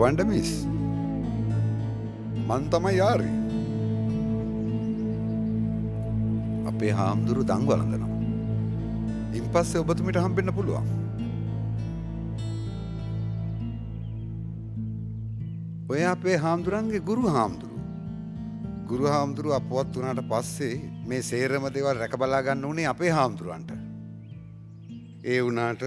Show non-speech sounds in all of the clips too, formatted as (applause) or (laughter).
අයිබන්ඩ miss. මන් තමයි යාරී. අපේ හාමුදුරු දං වලඳනවා ඉන් පස්සේ ඔබතුමිට හම්බෙන්න පුළුවන්. ඔය අපේ හාමුදුරන්ගේ ගුරු හාමුදුරු. ගුරු හාමුදුරු අපවත් වනාට පස්සේ මේ සේරම දෙවල් රැකබලා ගන්න වනේ අපේ හාමුදුරුවන්ට. ඒ වනාට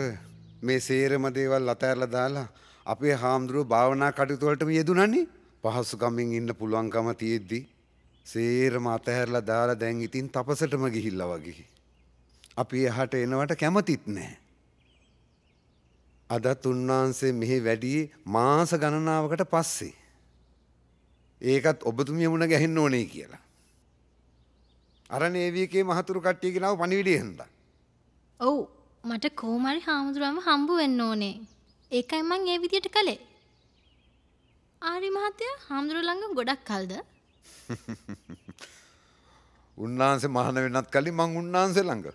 මේ සේරම දේවල් අතඇරල දාලා අපේ හාමුදුරුව භාවනා කටයුතුවලටම යෙදුනන්නේ පහසුකමින් ඉන්න පුළුවන්කම තියෙද්දි. සේරම අතහැරල දාලා දැන් ඉතින් තපසටම ගිහිල්ල වගේ. අපි එහට එනවට කැමතිත් නෑ. අදත් උන්වහන්සේ මෙහි වැඩියේ මාස ගණනාවකට පස්සේ. ඒකත් ඔබතුමිය මුණ ගැහෙන්න ඕනේ කියලා. අර නේවියකේ මහතුරු කට්ටිය ගෙනාව පණිවිඩය හින්දා. ඔව් මට කෝමරි හාමුදුරුවම හම්බ වෙන්න ඕනේ. ඒකයි මං ඒ විදියට කළේ. ආරි මහත්තයා හාමුදුරුවෝ ළඟ ගොඩක් කල්ද? (laughs) උන්වහන්සේ මහාන වෙනත් කලින් මං උන්වහන්සේ ළඟ.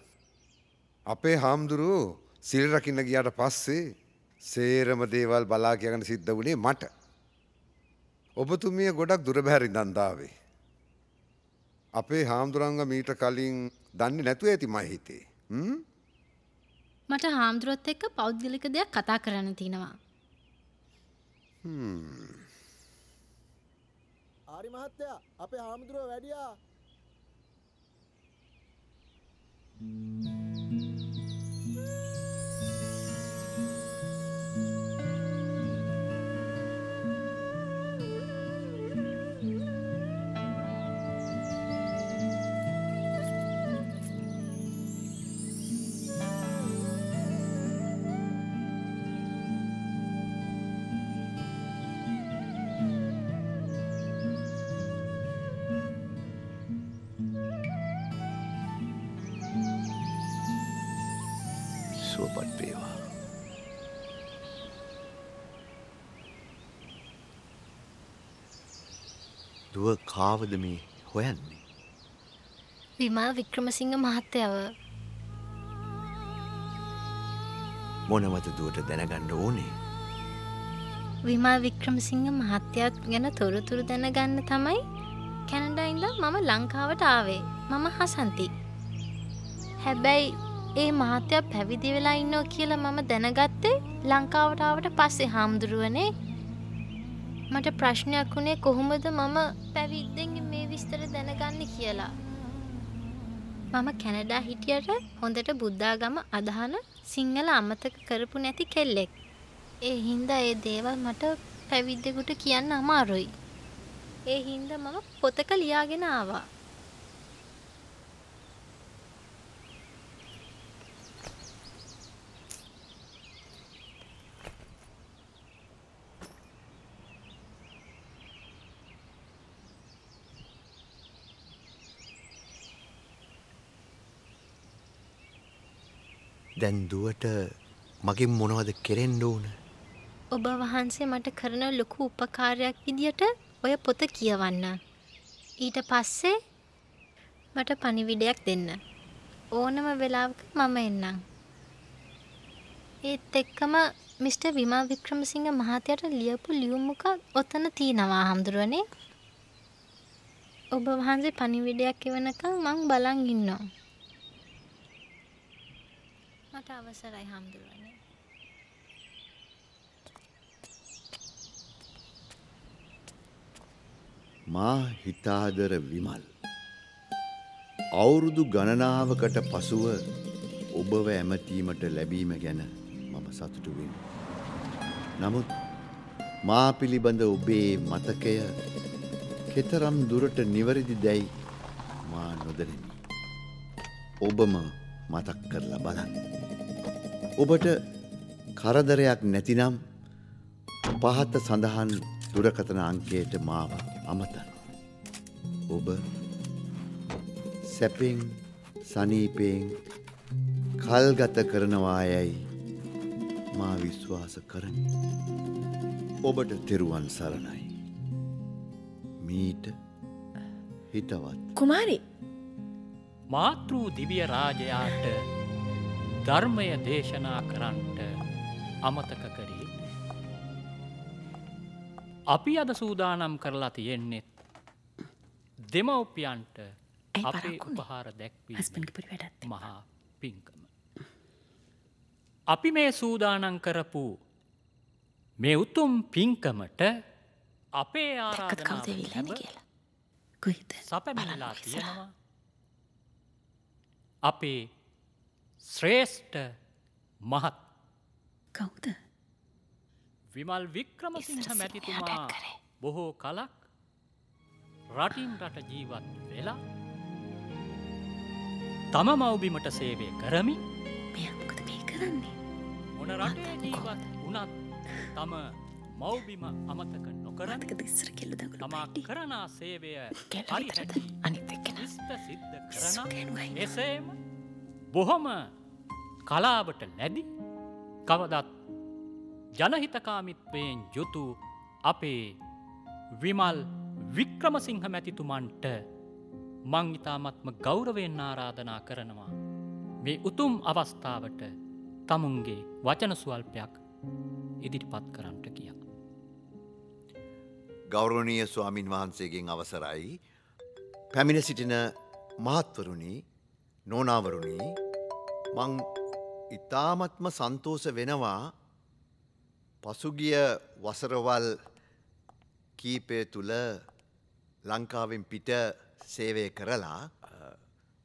අපේ හාමුදුරුවෝ සිල් රකින්න ගියාට පස්සේ සේරම දේවල් බලා කියගන්න සිද්ධ වුණේ මට. ඔබතුමිය ගොඩක් දුර බැහැරි දන්දාවේ. අපේ හාමුදුරංග මීට කලින් දන්නේ නැතුව ඇති මයි හිතේ. මට හාමුදුරුවොත් එක්ක පෞද්ගලික දෙයක් කතා කරන්න තියෙනවා. ආරි මහත්තයා අපේ හාමුදුරුව වැඩියා සුවපත් දුව කාවද මේ හොයන්නේ. විමල් වික්‍රමසිංහ මහත්තයව මොනවද දුවට දැනගන්න ඕනේ. විමල් වික්‍රමසිංහ මහත්තයත් ගැන තොරතුරු දැනගන්න තමයි කැනඩයින්ද මම ලංකාවට ආවේ මම හසන්ති. හැබැයි ඒ මහත්තයක් පැවිදි වෙලා ඉන්නෝ කියලා මම දැනගත්තේ ලංකාවටාවට පස්සේ හාමුදුරුවනේ මට ප්‍රශ්නයක් වුණේ කොහොමද මම පැවිද්දෙන් මේ විස්තර දැනගන්න කියලා. මම කැනඩා හිටියට හොඳට බුද්ධාගම අදහන සිංහල අමතක කරපු නැති කෙල්ලෙක්. ඒ හින්දා ඒ දේවල් මට පැවිද්දෙකුට කියන්න අමාරුයි. ඒ හින්ද මම පොතක ලියාගෙන ආවා. දැන් දුවට මගින් මොනවද කෙරෙන්ඩ ඕන. ඔබ වහන්සේ මට කරන ලොකු උපකාරයක් විදියට ඔය පොත කියවන්න. ඊට පස්සේ මට පනිවිඩයක් දෙන්න. ඕනම වෙලාවක මම එන්නම්. ඒත් එක්කම මිට. විමා වික්‍රමසිංහ මහතයට ලියපු ලියුම්මක ඔතන තියෙනවා හමුදුරුවනේ. ඔබ වහන්සේ පනිවිඩයක් එවනකම් මං බලන් ඉන්නවා. මට අවසරයි හාමුදුරුවනේ. මා හිතාදර විමල්. අවුරුදු ගණනාවකට පසුව ඔබව ඇමතීමට ලැබීම ගැන මම සතුටුවෙන්. නමුත් මා පිළිබඳ ඔබේ මතකය කෙතරම් දුරට නිවැරදි දැයි මා නොදරමි. ඔබම මතක් කරලා බලන්න. ඔබට කරදරයක් නැතිනම් පහත සඳහන් දුරකථන අංකයට මාව අමතන්න. ඔබ සැපෙන් සනීපයෙන් කල්ගත කරනවායැයි මා විශ්වාස කරමි. ඔබට තෙරුවන් සරණයි. මීට හිතවත්. කුමාරි මාතෘ දිවිය රාජයාට ධර්මය දේශනා කරන්ට අමතක කරේ අපි අද සූදානම් කරලා තියෙන්නෙත් දෙමව්පියන්ට අපේ? උපහාර දැක්වීම හස්බන්ඩ්ගේ පොඩි වැඩක් තිබ්බා. මහා පින්කම. අපි මේ සූදානන් කරපු මේ උතුම් පින්කමට අපේ ආරාධනාව කියලා. කොහෙද? සපැමිලා. තියෙනවා අපේ ශ්‍රේෂ්ඨ මහත් කවුද? විමල් වික්‍රමසිංහ මැතිතුමා. බොහෝ කලක් රටින් රට ජීවත් වෙලා තම මව්බිමට සේවය කරමින් මෙයා මොකද මේ කරන්නේ? මොන රටේ ජීවත්? වනත් තම මව්බිම අමතක නොකරන මතකද ඉස්සර කෙල්ල දඟලු තමා? කරනා සේවය අනිත් සිද්ධ කරන. එසේම බොහොම කලාවට ලැදි කවදත් ජනහිතකාමිත්වයෙන් යුතු අපේ විමල් වික්‍රමසිංහ මැතිතුමන්ට මං ඉතාමත්ම ගෞරවෙන් ආරාධනා කරනවා මේ උතුම් අවස්ථාවට තමුන්ගේ වචන සුවල්පයක් ඉදිරිපත් කරන්නට කියා. ගෞරවනීය ස්වාමින් වහන්සේගෙන් අවසරයි පැමිණ සිටින මහත්වරුණි නෝනාවරුණි මං ඉතාමත්ම සන්තෝස වෙනවා පසුගිය වසරවල් කීපය තුළ ලංකාවෙන් පිට සේවය කරලා අ,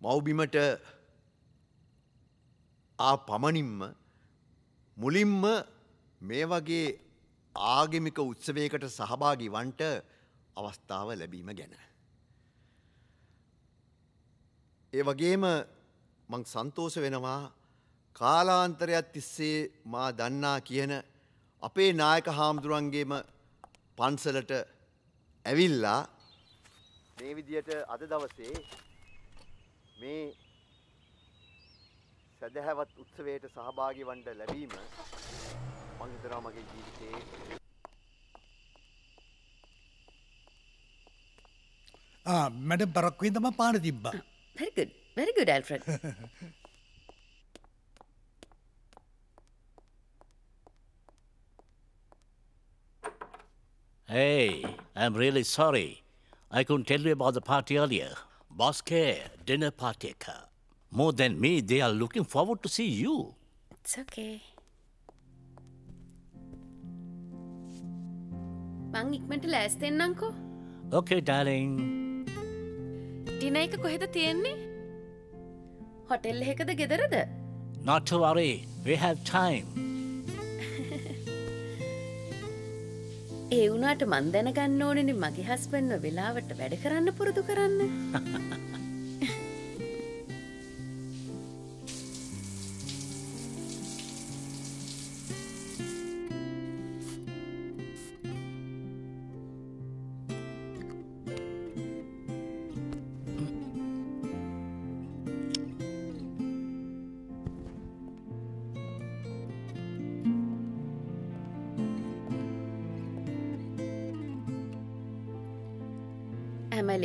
මව්බිමට ආ පමණින්ම මුලින්ම මේ වගේ ආගමික උත්සවයකට සහභාගි වන්ට අවස්ථාව ලැබීම ගැන. ඒ වගේම මං සන්තෝෂ වෙනවා කාලාන්තරයක් තිස්සේ මා දන්නා කියන අපේ නායක හාමුදුරුවන්ගේම පන්සලට ඇවිල්ලා මේ විදියට අද දවසේ මේ සැදැහැවත් උත්සවයට සහභාගි වන්ඩ ලැබීම මංහිතනා මගේ ජීවිතයේ මැඩම් පරක්වේ තම පාන තිබ්බා Very good. Very (laughs) Hey, I'm really sorry. I couldn't tell you about the party earlier. Boss care, dinner party. ka. More than me, they are looking forward to see you. It's okay. මං ඉක්මට ලෑස්තෙන්නංකෝ Okay, darling. ටින එක කොහෙද තියෙන්නේ hotel එකද ගෙදරද Not to worry, we have time. ඒ වුනාට මන් දැනගන්න ඕනෙන මගේ හස්බන්ව වෙලාවට වැඩ කරන්න පුරුදු කරන්න. (laughs)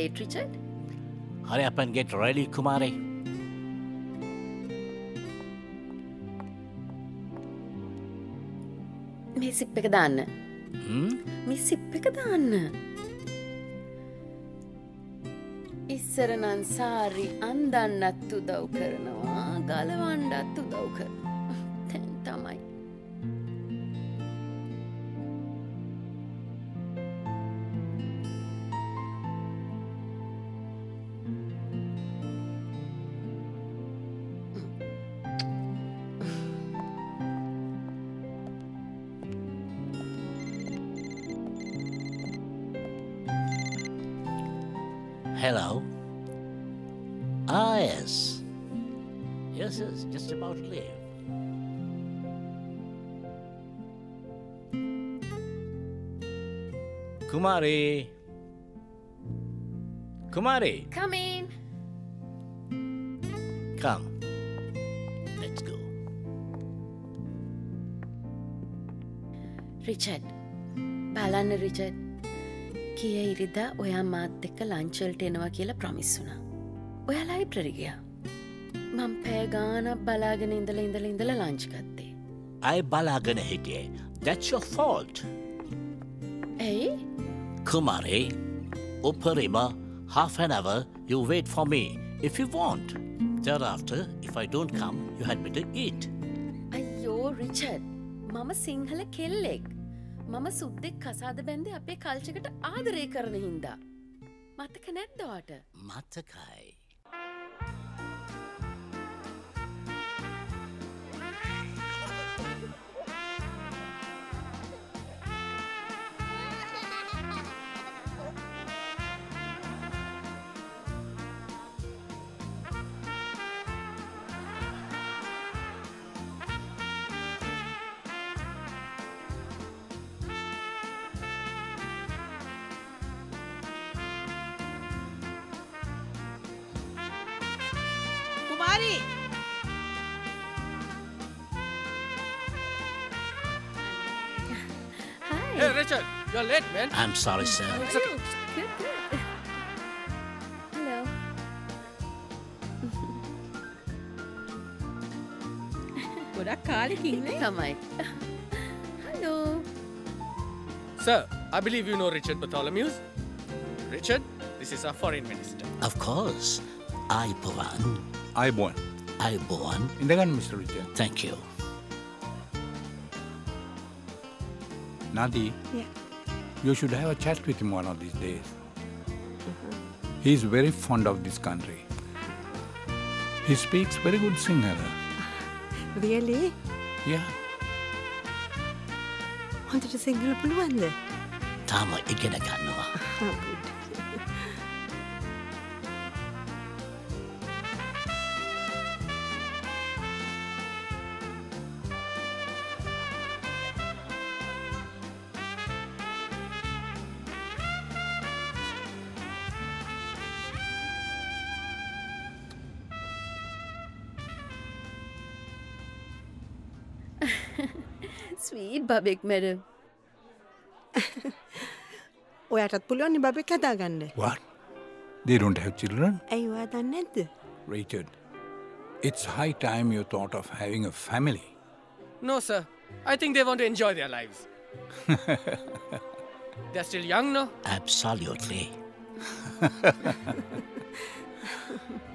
ලේට Richard Hurry up and get ready, Kumari. මේ සිප් එක දාන්න Hmm? මේ සිප් එක දාන්න ඉස්සරනන් සාරි අන්දන්නත් උදව් කරනවා ගලවන්ඩත් උදව් කර Kumari, come in come. Let's go. Richard බලන්න රිචඩ් කිය ඉරිදා ඔයා මාත් එක්ක ලංචල්ට එනවා කියලා ප්‍රමිස් වුණා ඔයා ලයිබ්‍රරිගයා මං පෑගානක් බලාගෙන ඉඳල ඉඳල ඉඳල ලංච් ගත්තේ I balagana hige. That's your fault. ඇයි Kumari, Uparima, half an hour, you wait for me if you want. Thereafter, if I don't come, you had better eat. අයියෝ රිචඩ් මම සිංහල කෙල්ලෙක් මම සුද්දෙක් කසාද බැන්ද අපේ කල්චකට ආදරය කරන හින්දා. මතක නැද්දවාට Matakai. Kumari Hey, Richard, you're late, man. I'm sorry, sir. Hello. (laughs) ගොඩක් කාලෙකින්නේ තමයි. Hello Sir, I believe you know Richard Bartholomew. Richard, this is our foreign minister. Of course. I Pawan. Aybuan. Aybuan. Hindi kan, Mr. Richard. Thank you. Nadi. Yeah. You should have a chat with him one of these days. Mm-hmm. He is very fond of this country. He speaks very good singer. (laughs) Really? Yeah. Wanted to sing Rupulwande. Tama, ikinagano. (laughs) Oh, good. Madam (laughs) ඔයටත් පුළුවන්නි බබෙක් හදාගන්න What? They don't have children? ඇයි ඔයා දන්න ඇද්ද Richard, it's high time you thought of having a family. No, sir. I think they want to enjoy their lives. (laughs) They're still young, no? Absolutely. (laughs)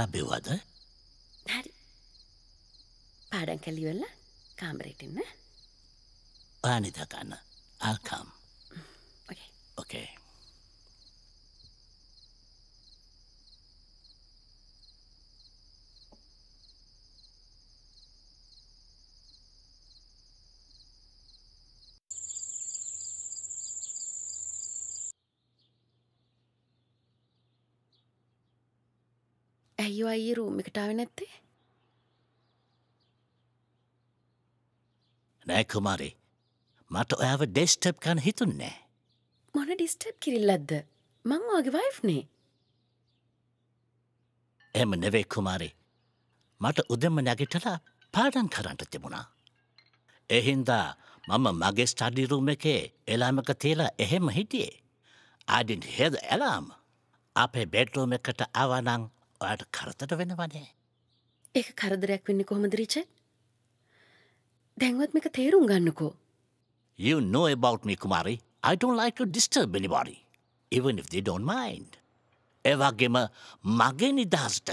අභිවද හරි. පාඩන් කැලිවෙල්ල කාමරේටන්න ආනිදකන්න අල්කම් ඕකේ ඇයෝ අයි room එකටාව නැත්තේ? නෑ කුමාරි. මට ඔයාව ඩෙස්ටප් කන හිතුන්නේ මොන ඩිස්ටප් කිරිල්ලද්ද මං වගේ වයිෆ්නේ එම නෙවේ කුමාරි. මට උදෙම නැගිටලා පාඩන් කරන්නට තිබුණා. එහින්දා මම මගේ ස්ටඩිරුම එකේ එලාමක තියලා එහෙම හිටියේ. අඩින් හෙද එලාම් අපේ බෙඩ්රෝම එකට අවනං ඔයට කරතට වෙනවනේ. ඒක කරදරයක් වෙන්න කොහොමද රිච දැන්වත් මේක තේරුම් ගන්නකෝ You know about me, Kumari. I don't like to disturb anybody, even if they don't mind. එවගේම මගේ නිදහස්ට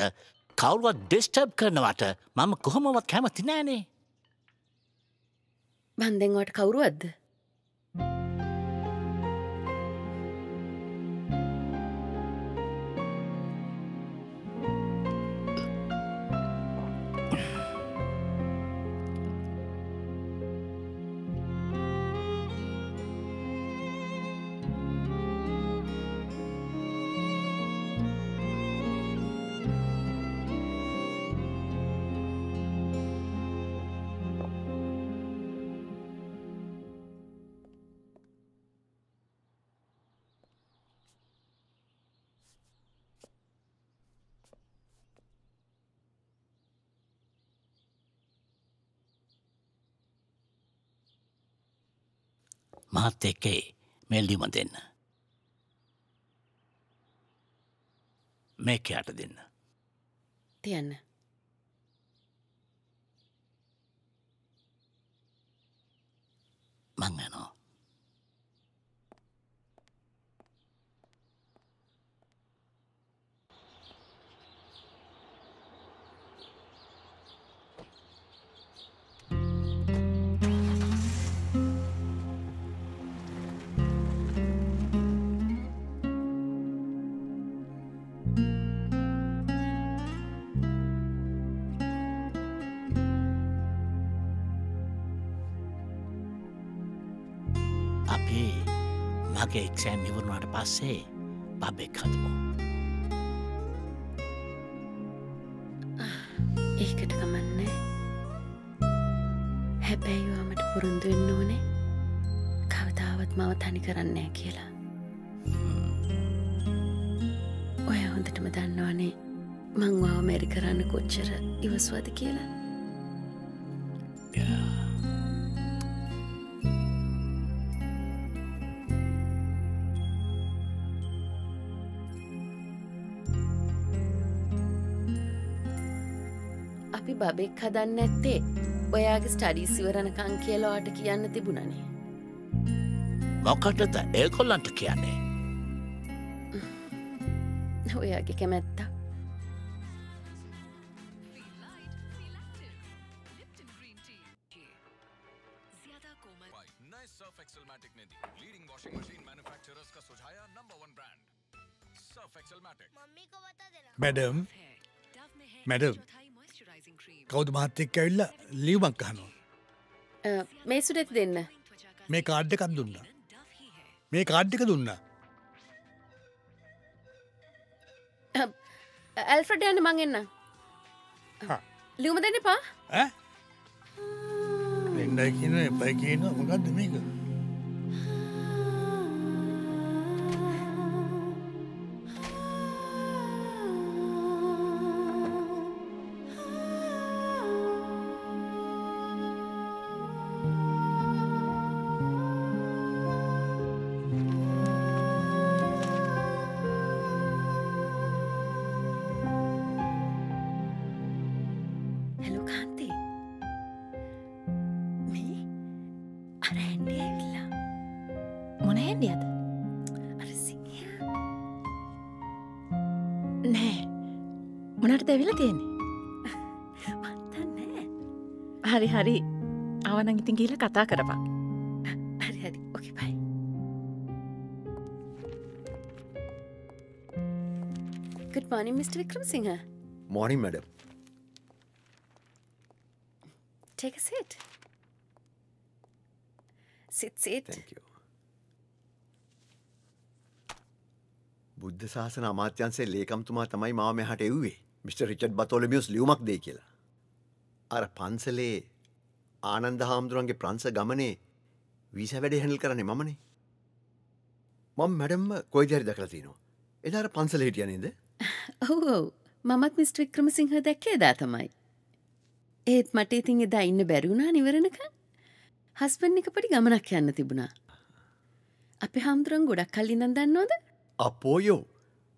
කවුරුවත් ඩිස්ටබ් කරනවට මම කොහොමවත් කැමති නෑනේ. බන්දෙන්වට කවුරුවත්ද මහත් එක්කේ මෙල්ලිම දෙන්න. මේක යට දෙන්න. තියන්න. මං යනවා. මගේ එක්සෑම් ඉවරුණට පස්සේ බබෙක් හදමු. ඒකට කමන්නේ. හැබැයිවාමට පුරුන්දුවෙන්න ඕනේ. කවතාවත් මව තනි කරන්නේ කියලා. ඔය හොඳටම දන්නවානේ. මංවාව මැරි කරන්න කොච්චර ඉවස්වාද කියලා. අපි බබෙක් හදන්න ඇත්තේ ඔයාගේ ස්ටඩී සිවරණකං කියලවාට කියන්න තිබුණනේ මොකටද ඒකොල්ලන්ට කියන්නේ. ඔයාගේ කැමැත්තා नए सर्फ කෞද මහත්තෙක් ඇවිල්ල ලියවමක් කහනවා මේ සුඩ ඇති දෙන්න. මේ කාඩ්ඩ එකක් දුන්න. මේ කාඩ්ඩක දුන්න. ඇල්ෆ්‍රඩ යන්න මං එන්න. ලියුම දෙන්න පා එන්නයි කියන එපයි කියන මොකක්ද මේක දැවිල තියෙන්නේ හරි හරි අවනං ඉතින් කියල කතා කරපා හරි හරි ඕකේ බයි Good morning, Mr. Vikram Singha. Morning, madam. Take a seat. Sit, sit. Thank you. බුද්ධ ශාසන අමාත්‍යන්සේ ලේකම්තුමා තමයි මාව මෙහට එව්වේ මිට. රිචඩ් බතෝලමියස් ලියුමක් දේ කියලා. අර පන්සලේ ආනන්ද හාමුදුරන්ගේ ප්‍රංස ගමනේ වීස වැඩ හැල් කරන මමනේ. මං මැඩම්ම කොයිදරි දකලා තිනවා. එදාර පන්සල හිටිය නේද (laughs) ඔහු ඔව් මමත් මිස්ට වික්‍රම සිංහ දැක්කේ දා තමයි. ඒත් මට ඉතින් එදා ඉන්න බැරිවුණා නිවරණක හස්බන් එක පටි ගමනක් යන්න තිබුණා. අපි හාමුදුරන් ගොඩක් කල්ලිනම් දන්නවද අපෝයෝ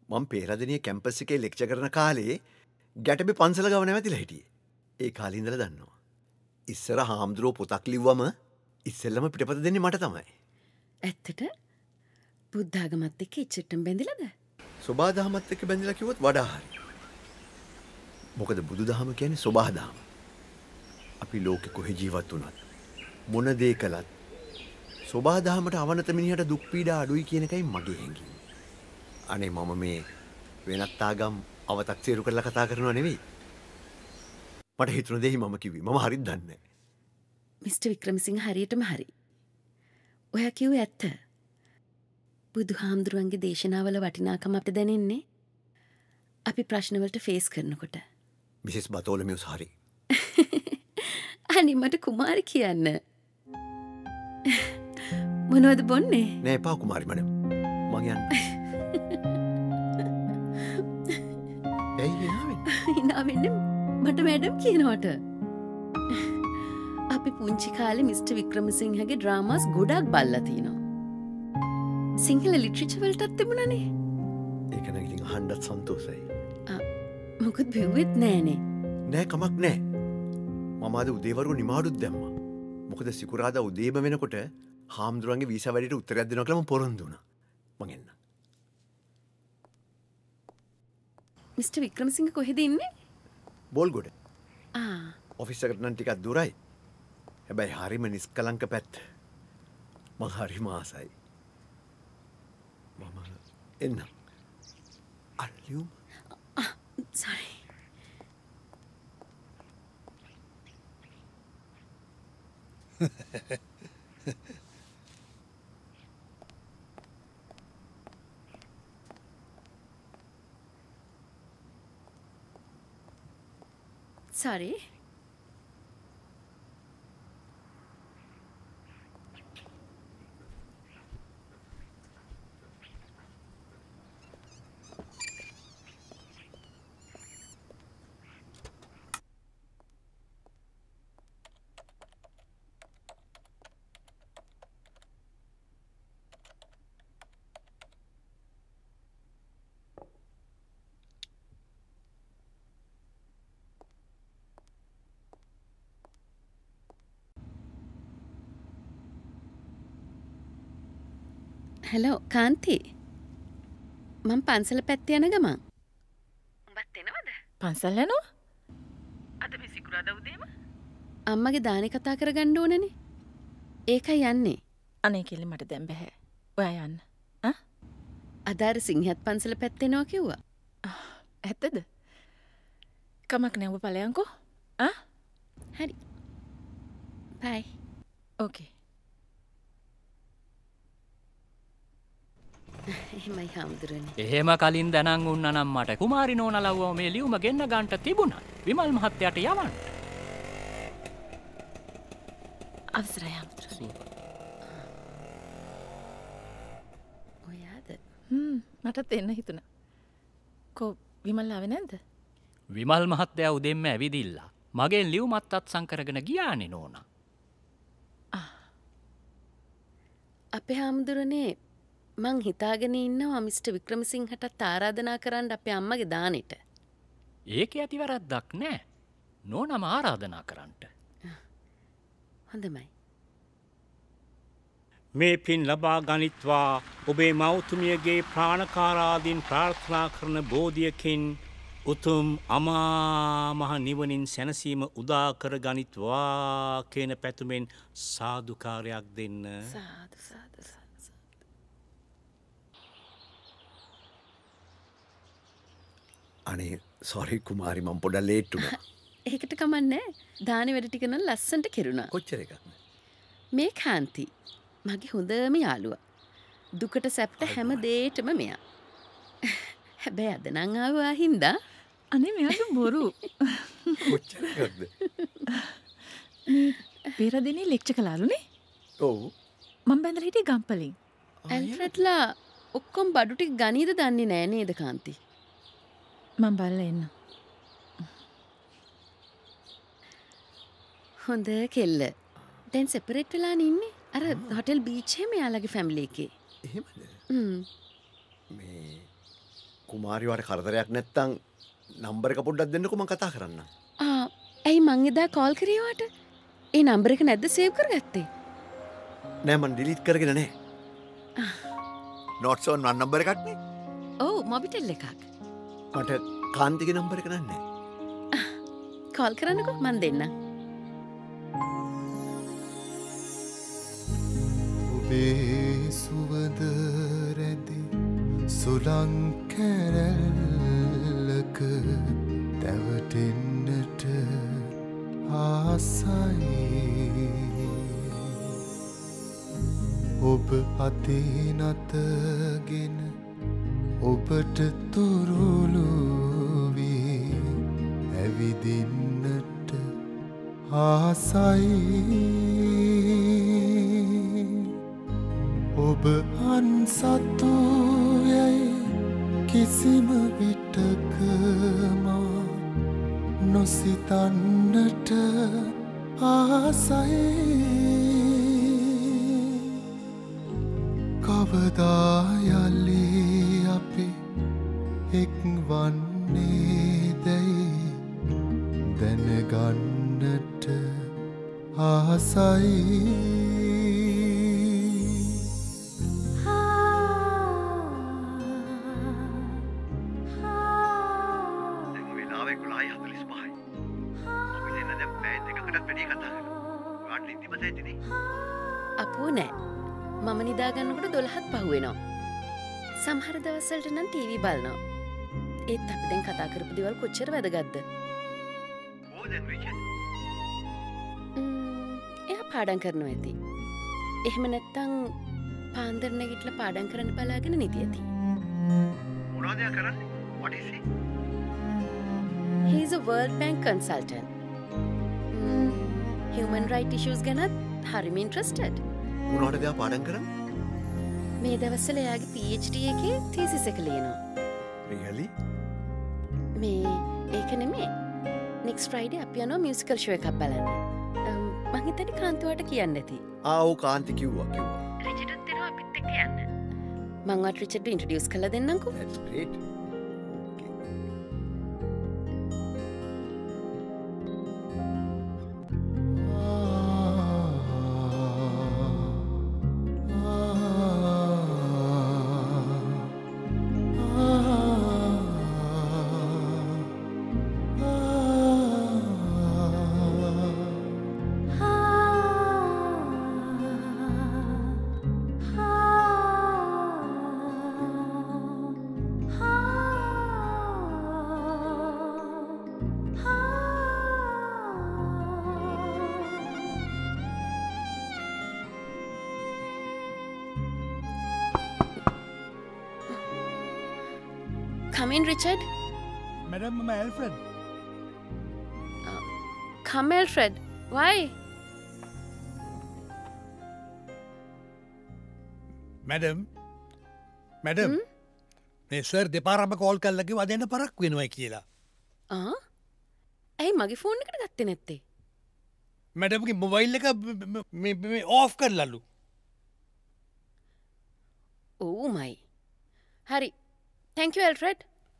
මං පේරදනය කැම්පස් එකේ ලෙක්ෂ කරන කාලේ ගැටබි පන්සල ගවන ඇතිල හිටිය ඒ කාලින්දල දන්නවා. ඉස්සර හාමුදුරුවෝ පොතක් ලිව්වම ඉස්සෙල්ලම පිටපත දෙන්නේ මට තමයි. ඇත්තට බුද්ධාගමත් එක්ක ඉච්චටම් බැඳිලද ස්වබාදහමත් එක බැඳිල කිවොත් වඩාහරි. මොකද බුදු දහම කියන ස්වබාදාම. අපි ලෝකෙ කොහෙ ජීවත් වනත්. මොනදේ කළත් ස්වබාදාමට අවනත මිනිහට දුක්පීඩ අඩුයි කියන එකයි මගේ හැඟි. අනේ මම මේ වෙනත්තාගම් අවතක්සේරු කරලා කතා කරනවා නෙවෙයි. මට හිතුන දෙහි මම කිවී මම හරිත් දන්න. මිස්ට වික්‍රමසිංහ හරියටම හරි. ඔය කිව් ඇත්ත. බුදු හාමුදුරුවන්ගේ දේශනාවල වටිනාකම අපට දැනෙන්නේ අපි ප්‍රශ්නවලට ෆේස් කරනකොට. මිසිස් බතෝලමියස් හරි. අනිමට කුමාරි කියන්න. (laughs) මොනවද බොන්නේ නෑ පා කුමාරිමන මගයන් ඇයි (laughs) හිනාවෙන්න (laughs) මට මැඩම් කියනවට අපි පුංචි කාලෙ මිස්ට වික්‍රමසිංහගේ ඩ්‍රාමස් ගොඩක් බල්ලතිනවා. සිංහල ලිට්‍රිචවලටත් තිබුණනේ ඒකන හන්ඩත් සන්තෝසයි. මොකුත් බෙව්වෙත් නෑනේ නෑ කමක් නෑ මමාද උදේවරු නිමාඩුත් දැම්ම. මොකද සිකුරාද උදේම වෙනකොට හාමුදුරුවන්ගේ වීස වැඩට උත්තරැදදින කළම පොරොන්දුන මගන්න. මිට වික්‍රමසිංහ කොහෙද ඉන්නේ? බොල්ගොඩ. ආ. ඔෆිස්සකටනන් ටිකත් දුරයි. හැබැයි හරිම නිස්කලංක පැත්ත. මං හරි මාසයි මම එන්න අල්ලියුම් සරි (laughs) සරි හැලෝ කාන්ති මං පන්සල පැත්ති යන ගමන්. උඹත් එනවද? පන්සල් යනවා? අද සිකුරා දවදේම අම්මගේ දානය කතා කර ගණ්ඩ ඕනනේ. ඒකයි යන්නේ. අනේ කෙල්ලි මට දැම් බැහැ. ඔය යන්න. අදාර සිංහත් පන්සල පැත්තෙනවා කිව්වා. ඇත්තද? කමක් නැව පලයංකෝ හරි. පයි ඕකේ (laughs) එහෙමයි හාමුදුරනේ. එහෙම කලින් දැනං උන්න නම් මට කුමාරි නෝන ලව්ව මේ ලියුම ගෙන්න්න ගන්ට තිබුණ විමල් මහත්තයට යවන්න. අවසරය හාමුදුරනේ. ඔයාද? මටත් එන්න හිතුන කෝ විමල්ලාව නැන්ද විමල් මහත්තය උදෙම්ම ඇවිදිල්ලා. මගේ ලියවමත් අත් සංකරගෙන ගියානෙ නෝන. අපේ හාමුදුරනේ මං හිතාගෙන ඉන්නවා මිස්ට වික්‍රමසිංහටත් ආරාධනා කරන්න අපේ අම්මගේ දානෙට. ඒක ඇතිවරද්දක් නෑ. නෝනම ආරාධනා කරන්නට. හොඳමයි. මේ පින් ලබා ගනිත්වා ඔබේ මෞතුමියගේ ප්‍රාණකාරාදීන් ප්‍රාර්ථනා කරන බෝධියකින් උතුම් අමාමහ නිවනින් සැනසීම උදාකර ගනිත්වා කියන පැතුමෙන් සාධකාරයක් දෙන්න අනේ සොරි කුමාරි මම් පොඩ ලේට්ටුන ඒකට කමන්නෑ දානි වැඩ ටිකන ලස්සන්ට කෙරුණා. කොච්චර එක මේ කාන්ති. මගේ හොඳම යාළුව. දුකට සැප්ට හැම දේටම මෙයා. (laughs) හැබැයි අද නංආවා හින්දා. අනේ මෙයාට බොරු. (laughs) කොච්චරද (laughs) පෙරදිනේ ලෙක්ච කලාරුනේ ඔවු. මං බැඳල හිටිය ගම්පලින්. ඇල්ෆ්‍රට්ලා ඔක්කොම් බඩුටික් ගනීද දන්නේ නෑ නේද කාන්ති මං බල්ල එන්න හොඳ කෙල්ල. දැන් සෙපරෙට් වෙලා ඉන්නේ? අර හොටෙල් බීච්චේම යාලගේ ෆැමිලි එකේ. මේ කුමාරිවට කරදරයක් නැත්තං නම්බර එක පොඩ්ඩක් දෙන්නකො මං කතා කරන්න. ඇයි මං එදා කෝල් කරීවාට ඒ නම්බර එක නැද්ද සේව් කර ගත්තේ නෑමන් ඩිලිත් කරගෙන නෑ. නොට්සෝන් වන් නම්බර එකක්නේ ඔවු මොබිටෙල් එකක් මට කාන්තික නම්බර කරන්නේ කෝල් කරන්නකො මන් දෙන්න. ඔබේ සුවඳ රැදි සුලංකැරල්ලක දැවටෙන්නට ආසයි. ඔබ අතේ නතගෙන ඔබට තුරුළුවී ඇවිදින්නට ආසයි. ඔබ අන්සතුයයි කිසිම විටකමා නොසිතන්නට ආසයි. කවදායල්ලි අපි එක් වන්නේ දැයි දැනගන්නට ආසයි. අපෝ නෑ. මම නිදාගන්නකට දොළහත් පහුවෙනවා. සමහර දවස්සල්ට නම් ටීවී බලනවා. ඒත් අපි දැන් කතා කරපු දෙවල් කොච්චර වැදගත්ද. එයා පාඩන් කරනවා ඇති. එහෙම නැත්තං පාන්දරන ගිටල පාඩන් කරන්න බලාගෙන නිති ඇති. He's a World Bank consultant. Mm, human right issues ගැනත් හරිම interested. මොනාට දෙයා පාඩන් කරන්න මේ දවස්සල එයාගේ PhD එකේ තීසිස එක ලියනවා. රිහලි මේ ඒක නෙමේ. නෙක්ස් ෆ්‍රයිඩ අප යනවා මියසිකල් ශය එකක් බලන්න. මහිතට කාන්තුවට කියන්න ඇති. ආවෝ කාන්ති කිව්වා කිව්වා. රජටත් දෙෙන අපිත් එක යන්න. මංවත් රිචඩ් ඉන්ට්‍රඩියස් කල දෙන්නකු Come in, Richard. Madam, I'm Alfred. Come, Alfred. Why? Madam madam මේ සර් දෙපාරම කෝල් කල්ලකි වදන්න පරක් වෙනවයි කියලා. ඇයි මගේ ෆෝන් එකට ගත්ත නැත්තේ මැඩම්ගේ මොබයිල් එක ඕෆ් කරලලු. ඕමයි හරි තැංක එල්ෆ්‍රෙඩ්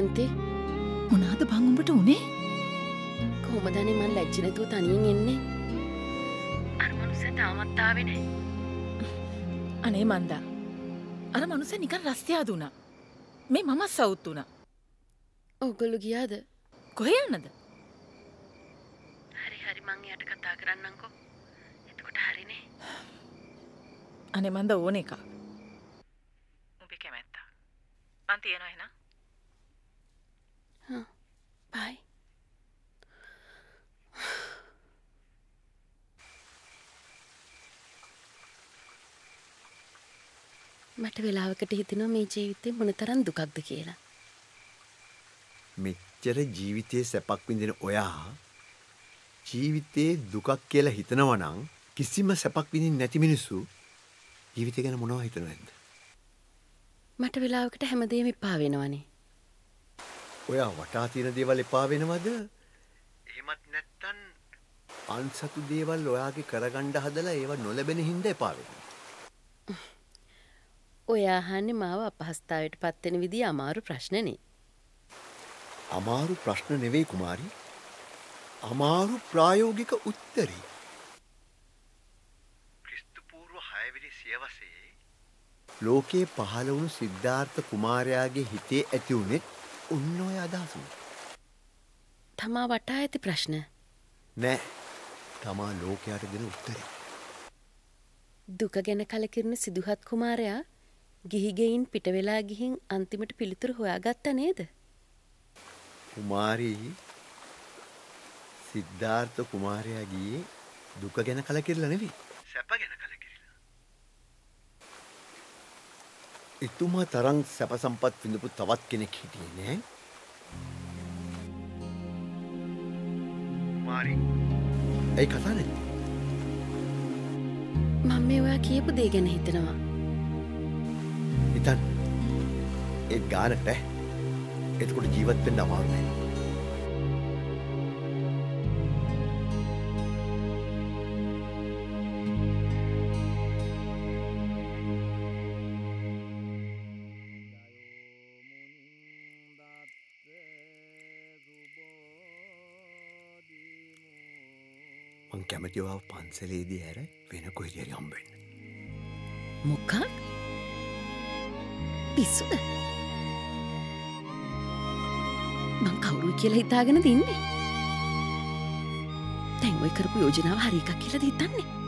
කාන්තේ? මොනාද බංඋඹට උනේ? කොහොමදනේ මන් ලැච්චිනතුව තනියෙන් එන්නේ? අරමනුස තාමත්තාවෙන අනේ මන්දා. අර මනුස නිකන් රස්තියා දුනා මේ මම සෞත් වුනා ඔගොල්ලු ගියාද? කොහෙ යන්නද? හරි හරි මං යට කතා කරන්නංකෝ එතකොට හරිනේ අනේ මන්ද ඕන එක උඹේ කැමැත්තා. මන් තියෙනවා එහෙනම් බයි මට වෙලාවකට හිතෙනවා මේ ජීවිතේ මොනතරම් දුකක්ද කියලා. මෙච්චර ජීවිතයේ සැපක් විඳෙන ඔයා ජීවිතයේ දුකක් කියලා හිතනවනං කිසිම සැපක් විඳින් නැති මිනිස්සු ජීවිතය ගැන මොනවා හිතන ඇද. මට වෙලාවකට හැමදේම එපා වෙනවනේ. ඔයා වටා තියෙන දේවල් එපා වෙනවද එහෙමත් නැත්තන් අන්සතු දේවල් ඔයාගේ කරගණ්ඩ හදලා ඒව නොලැබෙන හින්ද එපාවෙන. ඔයාහන්නේ මාව අපහස්ථාවට පත්වෙන විදි අමාරු ප්‍රශ්නනේ. අමාරු ප්‍රශ්න නෙවෙයි කුමාරි අමාරු ප්‍රායෝගික උත්තරී. ක්‍රිස්තුපූර්ව හයවිනි සියවසේ ලෝකයේ පහළ වුණු සිද්ධාර්ථ කුමාරයාගේ හිතේ ඇති වුණෙත් ඔන්න ඔය අදහසුන. තමා වටා ඇති ප්‍රශ්න. නෑ තමා ලෝකයාට දෙන උත්තරේ. දුක ගැන කලකිරණ සිදුහත් කුමාරයා ගිහිගෙයින් පිටවෙලා ගිහින් අන්තිමට පිළිතුරු හොයා ගත්ත නේද. කුමාරී සිද්ධාර්ථ කුමාරයා ගියේ දුක ගැන කලකිරලා නෙවෙයි. සැප ගැන කලකිරලා. එතුමා තරම් සැප සම්පත් විඳපු තවත් කෙනෙක් හිටියේ නෑ. කුමාරි. ඇයි කතා නැත්තේ? මම මේ ඔයා කියපු දේ ගැන හිතනවා. හිතන්. ඒත් ගානට. එතකොට ජීවත් වෙන්න අමාරු නෑ. මං කැමති ඔයාව පන්සලේදී හැර වෙන කොහෙද හරි හම්බෙන්න. මොකක්? පිස්සුද? මං කවුරු කියලා හිතාගෙන තින්නේ. දැන් ඔය කරපු යෝජනාව හරි එකක් කියලාද හිතන්නේ?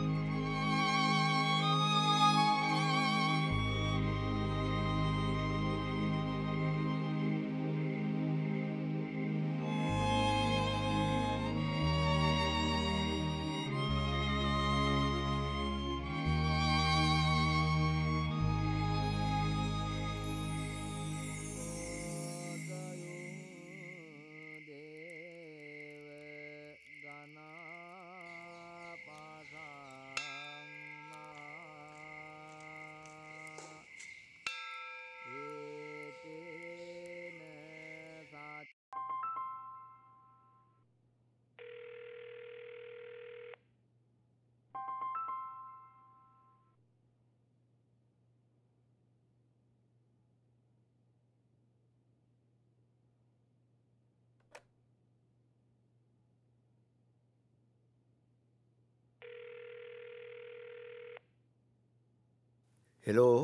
හෙලෝ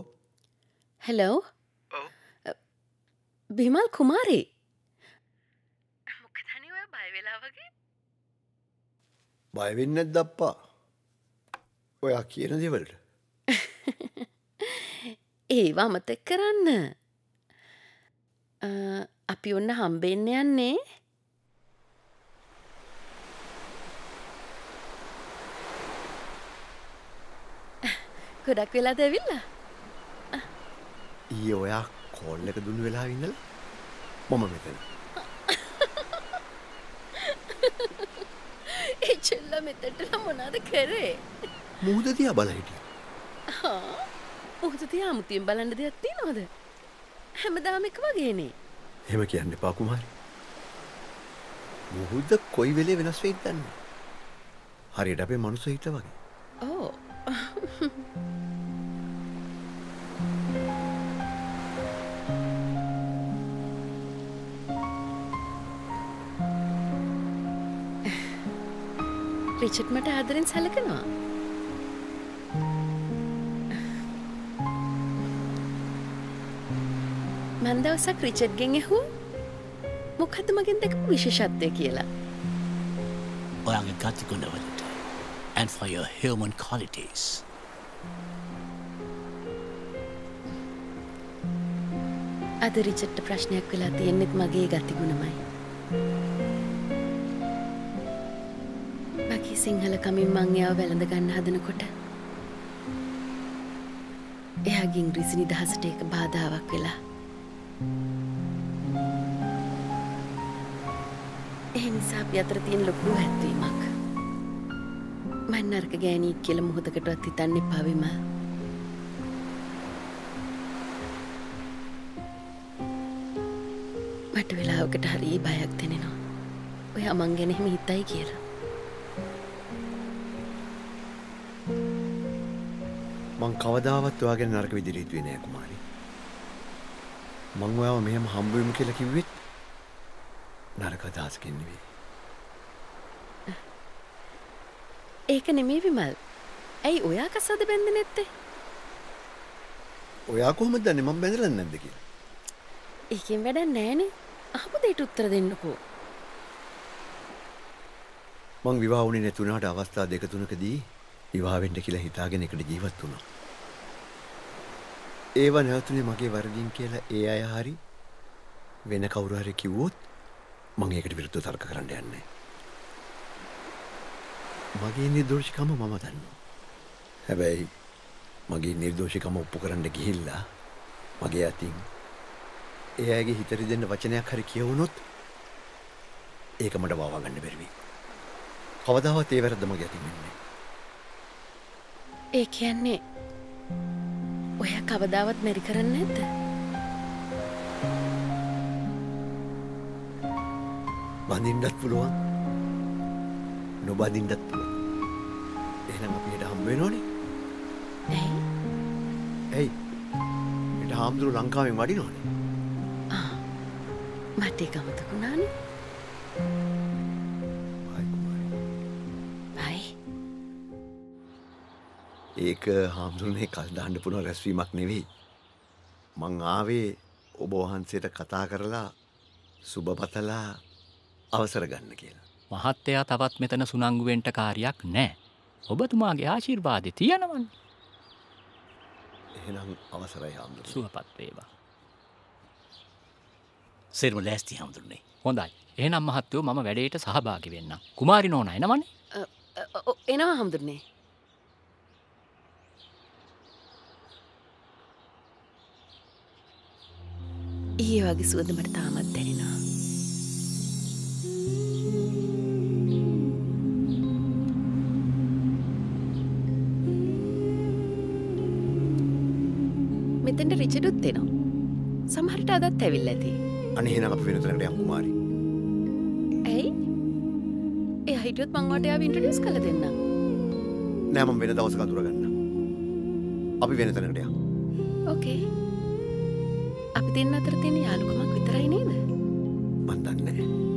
හෙලෝ බිමල් කුමාරී මොකදනි ඔය බයවෙලා වගේ බයවෙන්න දප්පා ඔයා කියන දෙවලට ඒවා අමතක් කරන්න අපි ඔන්න හම්බෙන්න යන්නේ ගොඩක් වෙලා දැවිල්ලා ඊ ඔයා කෝල් එක දුන්න වෙලා ඉන්නල මොම මෙතන. (laughs) ඒ චෙල්ල මෙතටල මොනාද කරේ? මුහද තියා බල හිටිය. මුහද තිය අමුතියෙන් බලන්න දෙයක් තියනවද? හැමදාමික වගේනේ. හෙම කියන්න පාකුමාරි මුහුද කොයි වෙලේ වෙනස් වෙයි දන්න? හරියට අපේ මනුස හිත වගේ. ඕ (laughs) රිචට් මට ආදරෙන් සැලකනවා මන් දවසක් රිචඩ්ගෙන් ඇහූ මොකක්ද මගෙන් දැකපු විශේෂත්වය කියලා ඔයාගේ ගතිගුණවලට and for your human qualities. අද රිචට්ට ප්‍රශ්නයක් වෙලා තියෙන්නෙත් මගේ ගතිගුණමයි බකි සිංහල කමින් මංයාව වැළඳ ගන්න හදනකොට එයාගින් රිසි නිදහසට එක බාධාවක් වෙලා. ඒ නිසා අපි අතර තියෙන ලොකු හැත්වීමක්. මන් අර්ක ගෑනීක් කියල මුහොදකටවත් හිතන්න එපාවිම මට වෙලාවකට හරි බයක් දෙනෙනවා. ඔය අමන් ගැනෙහෙම හිතයි කියලා. මං කවදාවත් ඔයාගෙන නරක විදිරීතුවේ නෑ කුමාරි. මං ඔයාව මෙහෙම හම්බුවම කියලා කිව්වෙත් නරක අදහසකින් නෙවෙයි. ඒක නෙමේ විමල්. ඇයි ඔයා කසාද බැඳ නැත්තේ? ඔයා කොහොමද දන්නේ? මම බැඳලා නැද්ද කියලා? ඒකෙන් වැඩක් නෑනේ අහපු දෙයට උත්තර දෙන්නකෝ මං විවාහ වුණේ නැතුණාට අවස්ථා දෙක තුනකදී විවාහ වෙන්න කියලා හිතාගෙන එකට ජීවත් වුණා. ඒව නැවතුනේ මගේ වරදින් කියලා ඒ අය හරි වෙන කවුරු හරි කිව්වොත් මං ඒකට විරුද්ධව තර්ක කරන්න යන්නේ. මගේ නිර්දෝෂිකම මම දන්න. හැබැයි මගේ නිර්දෝෂිකම ඔප්පු කරන්න ගිහිල්ලා මගේ අතින් ඒ අයගේ හිතරි දෙන්න වචනයක් හරි කියවුණොත් ඒක මට වාවාගන්න බැරිවි. කවදාවත් ඒ අතින් වෙන්නේ. ඒ කියන්නේ ඔය කවදාවත් මැරි කරන්න ඇද? බඳින්නත් පුළුවන් නොබඳින්නත් පුළුවන්. එහෙනම් අපි හෙට හම්බ වෙනෝනේ. ඇයි? ඇයි? හෙට හාමුදුරු ලංකාවෙන් වඩිනෝනේ. මට ඒක අමතකුණානේ. බයි. ඒක හාමුදුරනේ කල් දාන්න පුළුවන් රැස්වීමක් නෙවෙයි. මං ආවේ ඔබ වහන්සේට කතා කරලා සුබපතලා අවසර ගන්න කියලා. මහත්තයා තවත් මෙතන සුනංගුවෙන්ට කාරයක් නෑ. ඔබතුමාගේ ආශිර්වාදය තියෙනවන් එහෙනම් අවසරයි හාමුදුර සුවපත් වේවා. සෙරම ලෑස්ති හමුදුරන්නේ. හොඳයි එහනම් මහත්තයෝ මම වැඩේට සහභාගි වෙන්න. කුමාරි නෝන එනවන්නේ එනවා හමුදුරනේ. ඊයේ වගේ සුවඳ මට තාමත් දැනෙනවා. මෙතෙන්ට රිචඩුත් එනවා. සමහරට අදත් ඇවිල් ඇති. අනේ එහෙනම් අපි වෙනතනකට යමු කුමාරි. ඇයි? ඒ හිටියොත් මං වට යාව ඉන්ට්‍රොඩියුස් කරලා දෙන්නම්. නෑ මම වෙන දවසක අඳුරගන්න. අපි වෙනතනකට යමු. ඕකේ. අපි දෙන්න අතර තියෙන යාළුකමක් විතරයි නේද? මන් දන්නේ නෑ.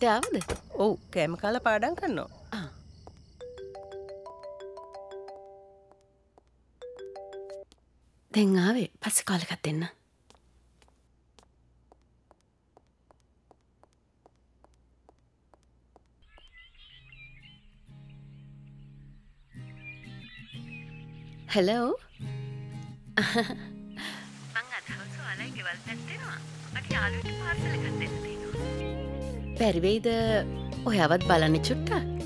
මහත්‍යාවද? ඔව් කෑම කාලා පාඩම් කරනවා. දැන් ආවේ පස්සේ කාලෙකත් දෙන්න. හෙලෝ මං අද හවස ඔයාලගේ ගෙවල් පැත්තෙනවා. මට යාළුවෙක්ට පාර්සල් එකක් දෙන්න තියෙනවා. බැරි වෙයිද ඔයාවත් බලන්න චුට්ටක්?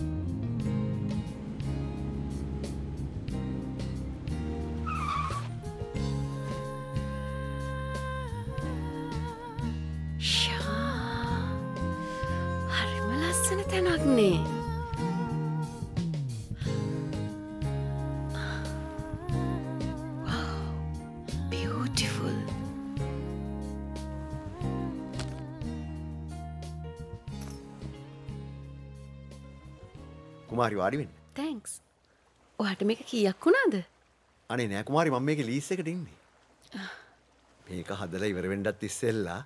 කුමාරි වාඩි වෙන්න. තැන්ක්ස්. ඔයාට මේක කීයක් වුණාද? අනේ නෑ කුමාරි මම මේකේ ලීස් එකට ඉන්නේ. මේක හදලා ඉවර වෙන්නත් ඉස්සෙල්ලා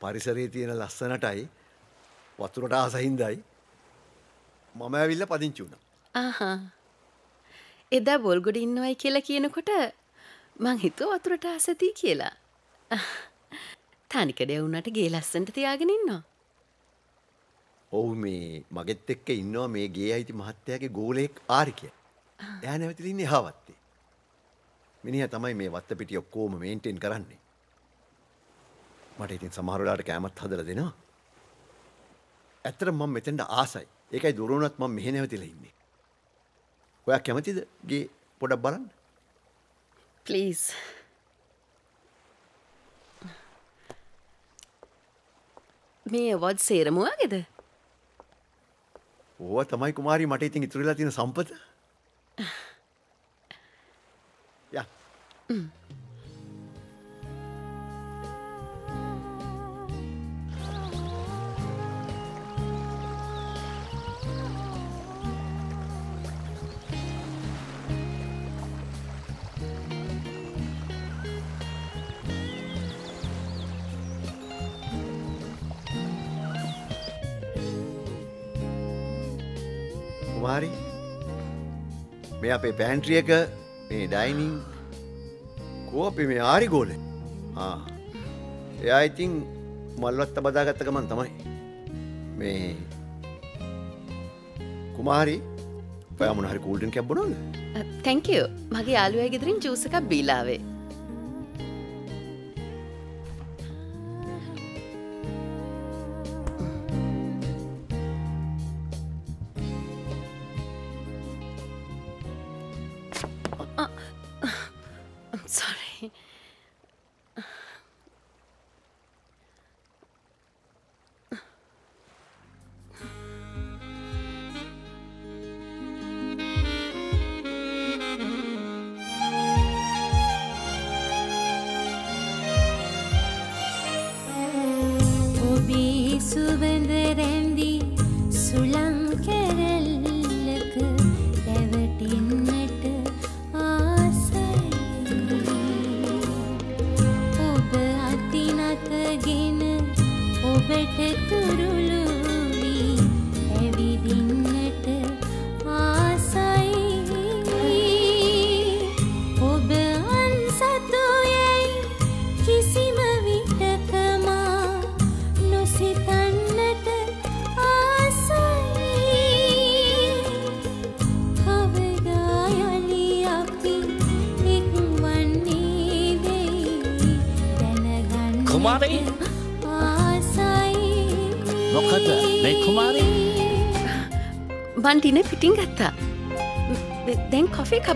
පරිසරයේ තියෙන ලස්සනටයි වතුරට ආසහින්දයි මම ඇවිල්ලා පදිංචි වුණා. ආහා. එදා බොල්ගොඩ ඉන්නවයි කියලා කියනකොට මං හිතුව වතුරට ආසතියි කියලා. තනිකඩ වුණට ගේ ලස්සන්ට තියාගෙන ඉන්නවා. ඔවු මේ මගෙත් එක්ක ඉන්නවා මේ ගේ අයිති මහත්තයාගේ ගෝලයෙක් ආරිකය. එයා නැවතිලා ඉන්නේ හාවත්තේ. මිනිහා තමයි මේ වත්ත පිටිය ඔක්කොම මේන්ටේන් කරන්නේ. මට ඉතින් සමහර වෙලාවට කෑමත් හදලා දෙනවා. ඇත්තට මම මෙතෙන්ට ආසයි. ඒකයි දුර වුණත් මම මෙහෙ නැවතිලා ඉන්නේ. ඔයා කැමතිද ගේ පොඩක් බලන්න? ප්ලීස්. මේ වොඩ් සේරමුවගෙද ඕව තමයි කුමාරී මට ඉතින් ඉතුරලා තියෙන සම්පත. (sighs) යා කුමාරි මේ අපේ පැන්ට්‍රියක මේ ඩයිනිං කෝ අපි මේ ආරි ගෝල? එයා ඉතින් මල්වත්ත බදාගත්ත ගමන් තමයි. මේ කුමාරි පයමුණ හරි කූල්ටන් කැබ්බුණද තැංකෝ මගේ යාලුවය ගෙදරින් ජූසකක් බීලාවේ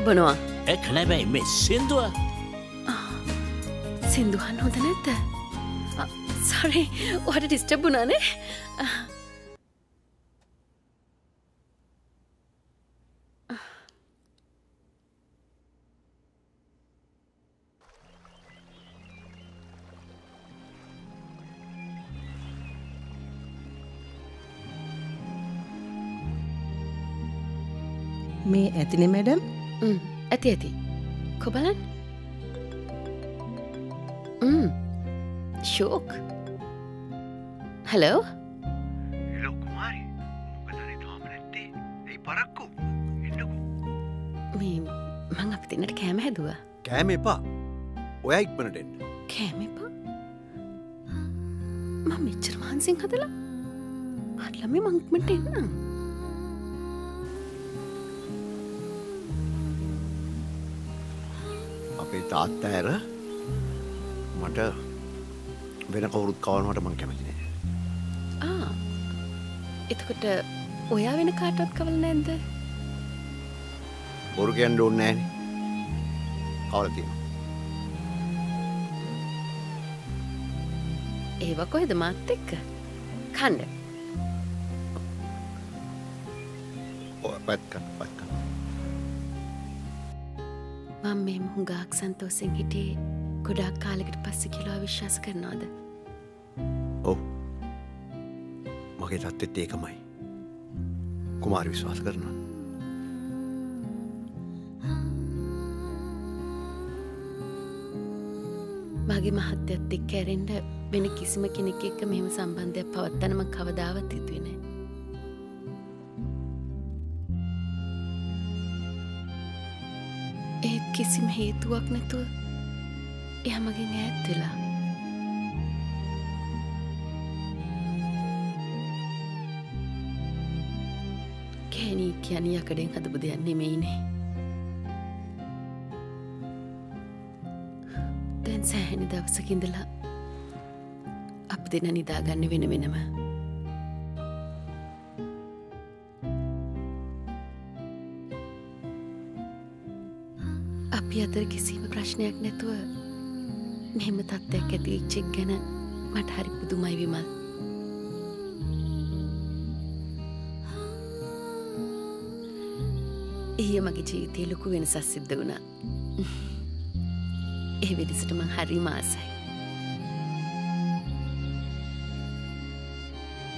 කබ්බනවා එක් නැබැයි මේ සින්දුව? සිින්දුහන් හොඳ නැත්ත සරි ඔහට ඩිස්ටබ්බුනානේ මේ ඇතිනෙ මැඩම් ඇති. ඇති කොබලන් ශෝක් හලෝ? පරක්කු? මේ මං අපි තින්නට කෑම හැදවා. කෑම එපා. ඔය ඉක්මනට එන්න. කෑම එපා. මං මෙච්චර මහන්සිෙන් හදලා. අටලම මංක්මට එන්න අපේ තාත්ත ඇර මට වෙන කවුරුත් කවනවට මං කැමතිනේ එතකොට ඔයා වෙන කාටවත් කවල නැන්ද බොරු කියන්න ඕන්න ෑන කවල තියෙන ඒව කොහෙද මාත් එක්ක? කණ්ඩ පැත්ක පත්ක මං මේ මුහුගාක් සන්තෝසෙන් හිටියේ. ගොඩක් කාලෙකට පස්සෙ කිලෝ විශ්වාස කරනවාද? ඔව්. මගේ තත්ත්වෙත් ඒකමයි. කුමාරි විශ්වාස කරනවා. මගේ මහත්‍යත් එක්ක ඇරෙන්ඩ වෙන කිසිම කෙනෙක් එක්ක මෙම සම්බන්ධයක් පවත්තනම කවදාවත් හිතුවෙන කිසිම හේතුවක් නැතුව එහමගෙන් ඈත් වෙලා කෑනී කියන යකඩෙන් හදපු දෙයක් නෙමෙයිනේ දැන් සෑහෙන දවසකින්දලා අප දෙන නිදාගන්න වෙන වෙනම අතර කිසිම ප්‍රශ්නයක් නැතුව මෙහෙම තත්ත්වයක් ඇතිවිච්චෙක් ගැන මට හරි පුදුමයි විමල්. ඊයේ මගේ ජීවිතේ ලොකු වෙනසක් සිද්ධ වුණා. ඒ වෙනසට මං හරිම ආසයි.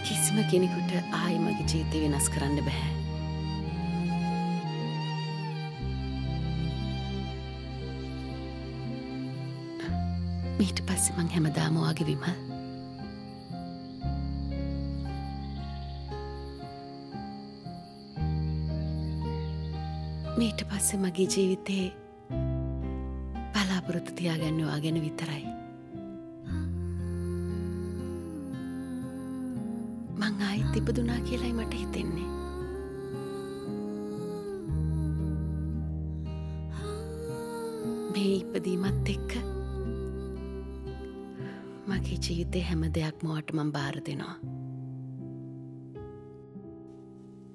කිසිම කෙනෙකුට ආයි මගේ ජීවිතේ වෙනස් කරන්න බෑ. පස්සේ මං හැමදාම වගේ විමල්. මීට පස්සේ මගේ ජීවිතේ බලාපොරොත්තු තියාගන්නවා ගැන විතරයි. මං ආයිත් ඉපදුනා කියලයි මට හිතෙන්නේ. මේ ඉපදීමත් එක්ක මගේ ජීවිතේ හැම දෙයක් මවට මං බාර දෙනවා.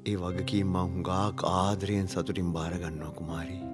ඒ වගකීම් මං හුඟාක් ආදරයෙන් සතුටින් භාරගන්නවා කුමාරී.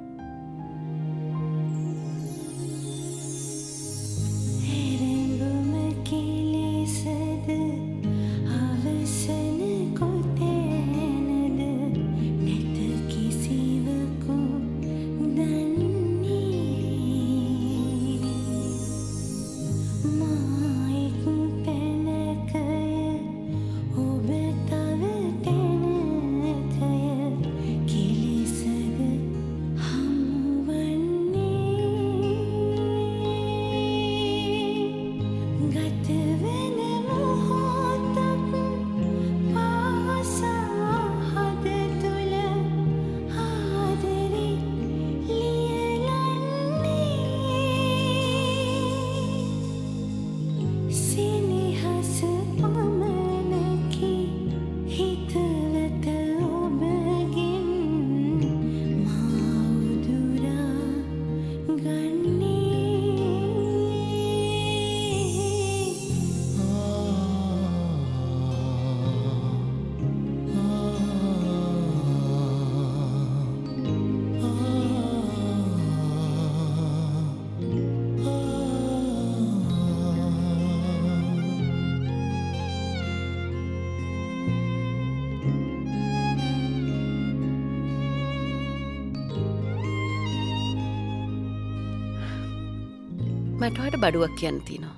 මටවට බඩුවක් කියන්න තිනවා.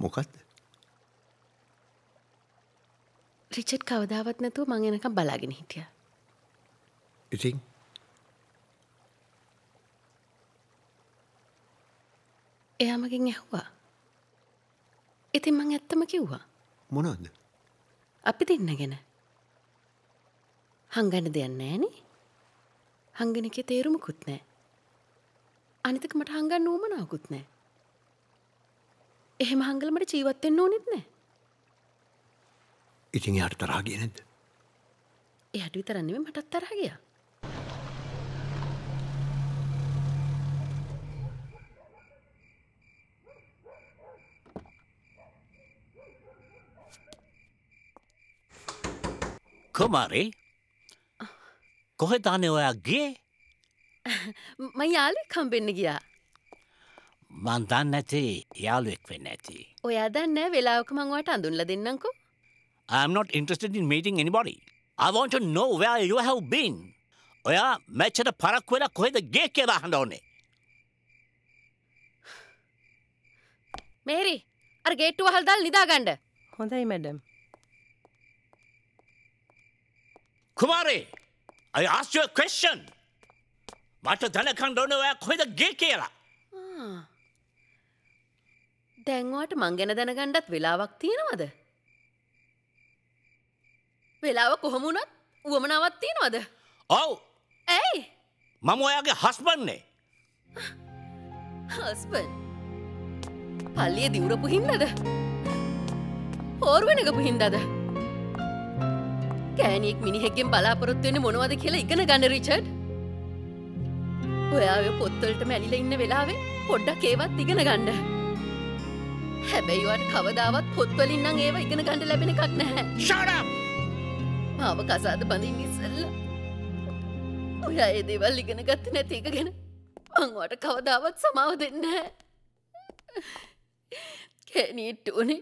මොකක්ද රිචට් කවදාවත් නැතුව මං එනකම් බලාගෙන හිටිය. ඉතින් එයාමකින් ඇහුවා. ඉතින් මං ඇත්තම කිව්වා. මොනවද අපි දෙන්න ගැන. හංගන්න දෙයක් නෑනෙ. හංගනක තේරුමකුත් නෑ. අනිතක මට හංගන්න ඌමනාවකුත් නෑ. එහෙම හංගලමට ජීවත්තෙන් ඕනෙත් නෑ. ඉතින් යාට තරාගිය නැද්ද එයට විතරන්නෙම මටත් තරහ ගියා. කුමාරි කොහෙ තානය ඔයාගේ (laughs) ම යාලෙක් කම්බෙන්න ගියා. මන් දන්න ඇති යාළුවෙක් වෙන්න ඇති. ඔයා දන්නෑ වෙලාවක මංවට අඳුන්ල දෙන්නකෝ. I'm not interested in meeting anybody. I want to know where you have been. ඔයා මැච්චට පරක් වෙලා කොහෙද ගේ කියලා අහන්න ඕනේ. මේරි අර ගේට්ටු වහල් දල් නිදාගණ්ඩ. හොඳයි madam. Kumari I asked you a question. මට දැනකන්න ඕනේ ඔයා කොහෙද ගේ කියලා. දැන්වාට මං ගැන දැනගණ්ඩත් වෙලාවක් තියෙනවද. වෙලාව කොහොමුණත් උවමනාවත් තියෙනවද. ඔව් ඇයි මම ඔයාගේ හස්බන්නේ. හස්බන් පල්ලිය දිවුරපු හින්දද හෝර්ුවනකපු හින්දද කෑනියෙක් මිනිහෙක්ගෙන් බලාපොරොත්තුවෙන මොනවද කියලා ඉගෙන ගන්න රිචඩ්. ඔයා ඔය පොත්තොල්ට මැනිල ඉන්න වෙලාවේ පොඩ්ඩක් ඒවත් ඉගෙන ගණ්ඩ හැබැයිවට කවදාවත් පොත්වලින්නම් ඒව ඉගෙන ගණඩ ලැබෙන එකක් නැහැ. ෂඩම් මාව කසාද බඳින් ඉස්සල්ල? ඔයා ඒ දේවල් ඉගෙන ගත්ත නැති එක ගැන මංවට කවදාවත් සමාව දෙන්න කෑනීට්ට ඕනේ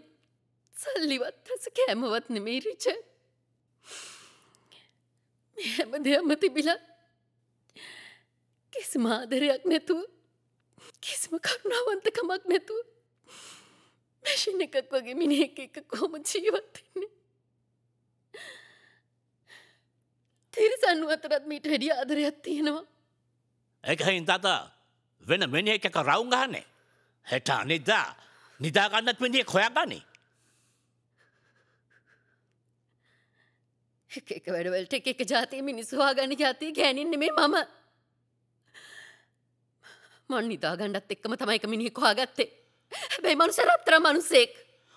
සල්ලිවත් රස කෑමවත් නෙමේ රිච මේ හැම දෙයක්ම තිබිලත් කිසිම ආදරයක් නැතුව කිසිම කරුණාවන්තකමක් නැතුව මැෂින් එකක් වගේ මිනිහෙක් එක කොහොම ජීවත්වෙන්නේ තිරිසන්නු අතරත් මීට වැඩිය ආදරයක් තියෙනවා. එකහින් තත වෙන මිනි එක රවුන් ගහන්නේ. හෙට නිදා නිදාගන්නත් මිනිිය කොයක් එක වැඩවලට එක එක ජාතිය මිනිස්සවා ගන්න ජාතිය ගෑනින් මේ මම. මන් නිදාගණ්ඩත් එක්කම තමයි එක මිනිහෙ කොහා ගත්තේ හැබැයි මනුස රත්තර මනුසෙක්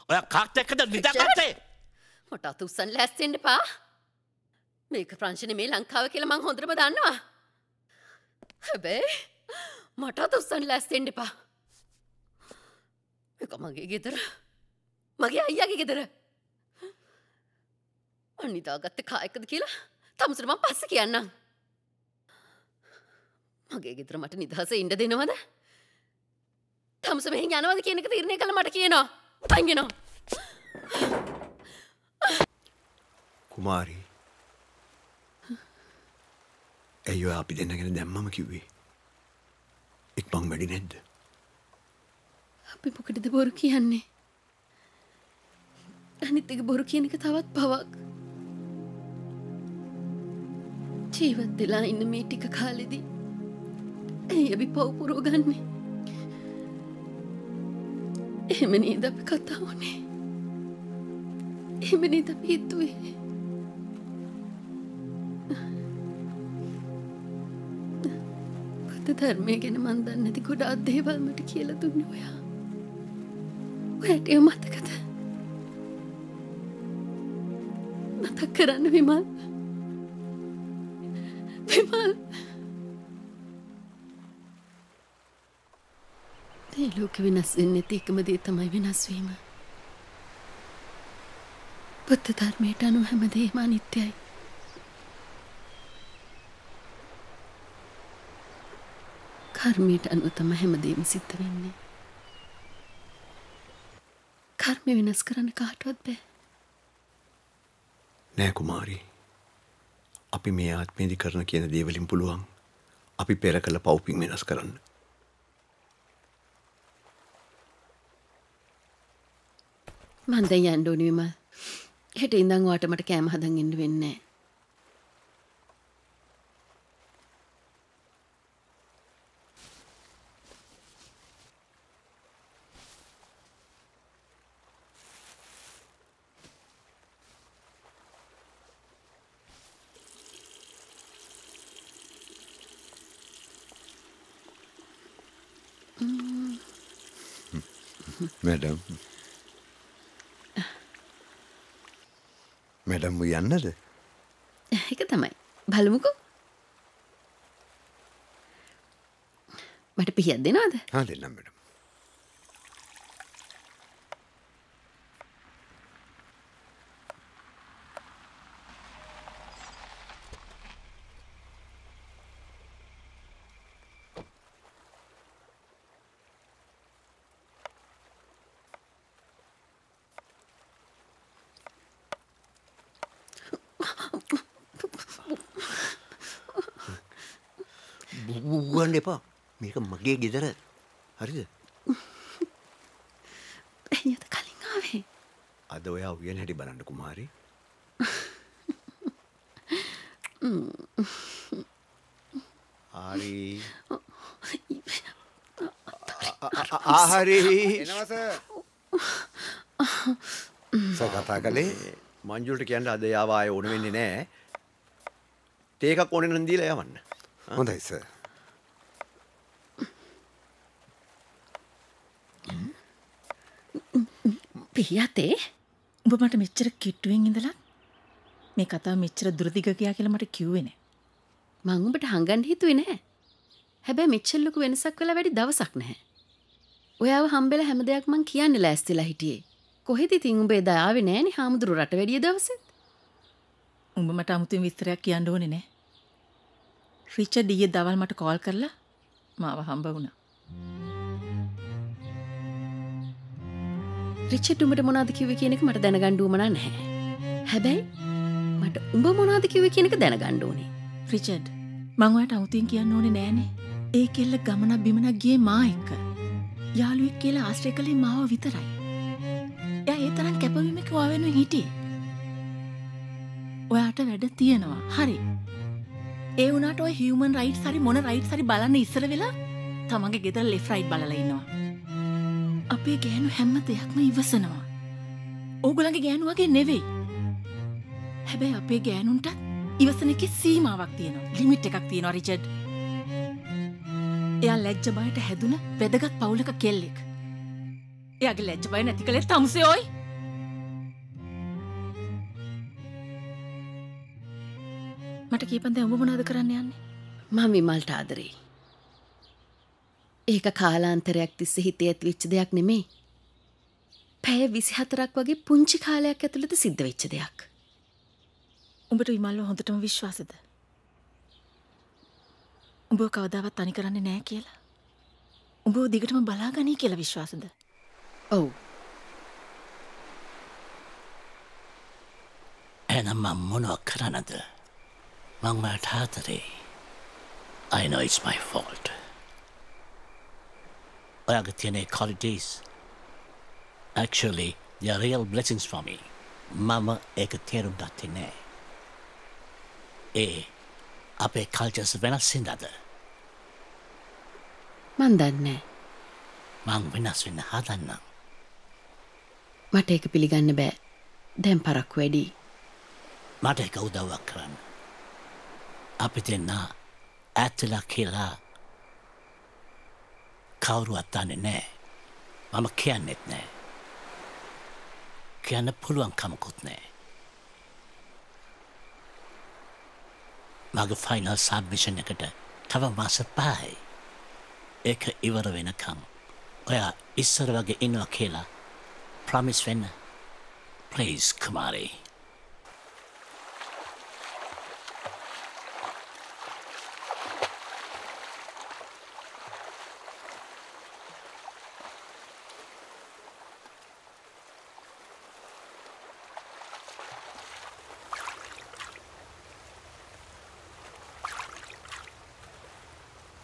ඔය කාක්ත එක්කද නිදාගත්තේ මොට අත උත්සන් ලැස්සෙන්ට පා මේක ප්‍රංශන මේ ලංකාව කියල මං හොඳරම දන්නවා. හැබැයි මට අත උත්සන් ලැස්සෙන්ට එපා. එක මගේ ගෙදර. මගේ අයියාගේ ගෙදර අනිදාගත්ත කායකද කියලා? තමසට මං පස්ස කියන්නම්. මගේ ගෙදර මට නිදහස ඉන්ඩ දෙනවද? තමස මෙහි යනවද කියනක තිරණය කළ මට කියනවා. අංගෙනවා කුමාරී. ඇයි ඔය අපි දෙන්නගෙන දැම්මම කිව්වේ? එක්මං වැඩි නැද්ද? අපි මොකටද බොරු කියන්නේ? අනිත් එක බොරු කියන එක තවත් පවක් ජීවත් වෙලා ඉන්න මේ ටික කාලෙදී. ඇයි අපි පව්පුරෝ ගන්නේ? එහෙම නේද අපි කතා වුණේ එහෙම නේද අපි හිතුවේ? බුද්ධ ධර්මය ගැන මන් දන්නේ නැති ගොඩාක් දේවල් මට කියලා දුන්නේ ඔයා. ඔයාට ඒ මතකද? මතක් කරන්න විමල් විමල්. ලෝක වෙනස් වෙන්නේ නැති එකම දේ තමයි වෙනස් වීම. බුද්ධ ධර්මයට අනුව හැමදේම අනිත්‍යයි. කර්මයට අනුව තම හැමදේම සිද්ධ වෙන්නේ. කර්මය වෙනස් කරන්න කාටවත් බෑ. නෑ කුමාරී. අපි මේ ආත්මේදි කරන කියන දේවලින් පුළුවන්. අපි පෙර කළ පව්පින් වෙනස් කරන්න. මන් දැන් යන්න ඕනි විමල් හෙට ඉඳන් වාට මට කෑම හදන් ඉන්න වෙන්නේ නෑ. මැඩම් මැඩම් යන්නද? එක තමයි. බලමුකෝ. මට පිහියක් දෙනවාද? හා දෙන්නම් මැඩම් එපා. මේක මගේ ගෙදර. හරිද? (laughs) ඇයද කලින් ආවේ. අද ඔයා උයන හැටි බලන්න කුමාරි. හරි. (laughs) ආහරි එනවස ස කතා කළේ? මංජුලට කියන්න අද යාවාය ඕන වෙන්නේ නෑ. තේකක් ඕන නදීල යවන්න. හොඳයි පිහියතේ උඹ මට මෙච්චර කිට්ටුවෙන් ඉඳලා මේ කතාව මෙච්චර දුරදිග ගියා කියලා මට කිව්වේ නෑ. මං උඹට හංගන්න හිතුවේ නෑ. හැබැයි මෙච්චර ලොකු වෙනසක් වෙලා වැඩි දවසක් නැහැ. ඔයාව හම්බෙලා හැම දෙයක් මං කියන්න ලෑස්තිලා හිටියේ. කොහෙද ඉතින් උඹ එදා ආවේ නෑනේ හාමුදුරු රට වැඩිය දවසෙත්. උඹ මට අමුතුවෙන් විස්තරයක් කියන්න ඕනේ නෑ. රිචඩ් ඊයේ දවල් මට කෝල් කරලා මාව හම්බ වුණා. රිචට් උඹට මොනාද කිව්වේ කියන එක මට දැනගන්න උවමනා නැහැ. හැබැයි මට උඹ මොනාද කිව්වේ කියන එක දැනගන්න ඕනේ. රිචඩ් මං ඔයාට අවුතින් කියන්න ඕනේ නෑනේ. ඒ කෙල්ල ගමනක් බිමනක් ගියේ මා එක්ක. යාළුවෙක් කියලා ආශ්‍රය කළේ මාව විතරයි. එයා ඒ තරම් කැපවීමක ඔයා වෙනුවෙන් හිටියේ. ඔයාට වැඩ තියෙනවා. හරි. ඒ වුණාට ඔය හියුමන් රයිට්ස් හරි මොන රයිට්ස් හරි බලන්න ඉස්සර වෙලා තමන්ගේ ගෙදර ලෙෆ්ට් රයිට් බලලා ඉන්නවා. අපේ ගෑනු හැම දෙයක්ම ඉවසනවා. ඕගොල්ලන්ගේ ගෑනු වගේ නෙවෙයි. හැබැයි අපේ ගෑනුන්ටත් ඉවසන එකේ සීමාවක් තියෙනවා. ලිමිට් එකක් තියෙනවා රිචඩ්. එයා ලැජ්ජ බයට හැදුන වැදගත් පවුලක කෙල්ලෙක්. එයාගේ ලැජ්ජ බය නැති කළේ තමුසේ ඔයි. මට කීපන්ද උඹ මොනාද කරන්න යන්නේ? මම විමල්ට ආදරෙයි. ඒක කාලාන්තරයක් තිස්සේ හිතේ ඇති වෙච්ච දෙයක් නෙමෙයි. පැය 24ක් වගේ පුංචි කාලයක් ඇතුළත සිද්ධ වෙච්ච දෙයක්. උඹට විමල්ව හොඳටම විශ්වාසද? උඹව කවදාවත් තනි කරන්නේ නෑ කියලා. උඹව දිගටම බලාගනී කියලා විශ්වාසද? ඔව්. එහෙනම් මම මොනව කරන්නද? මං මට ආතරේ. I know it's my fault. ඔයාගේ තියෙන qualities actually they are real blessings for me. මම ඒක තේරුම් ගත්තේ නෑ. ඒ අපේ කල්චර්ස් වෙනස් සින්දාද මන් දන්නේ මං වෙනස් වෙන්න හදන්නම්. මට ඒක පිළිගන්න බෑ. දැන් පරක්කු වැඩි. මට එක උදව්වක් කරන්න. අපි දෙන්න ඇත්තලා කියලා කවුරුවත් දන්නේ නෑ. මම කියන්නෙත් නෑ. කියන්න පුළුවන් කමකුත් නෑ. මගේ ෆයිනල් සබ්මිෂන් එකට තව මාස පහයි. ඒක ඉවර වෙනකං. ඔයා ඉස්සර වගේ ඉන්නවා කියලා ප්‍රමිස් වෙන්න. ප්ලේස් කුමාරී.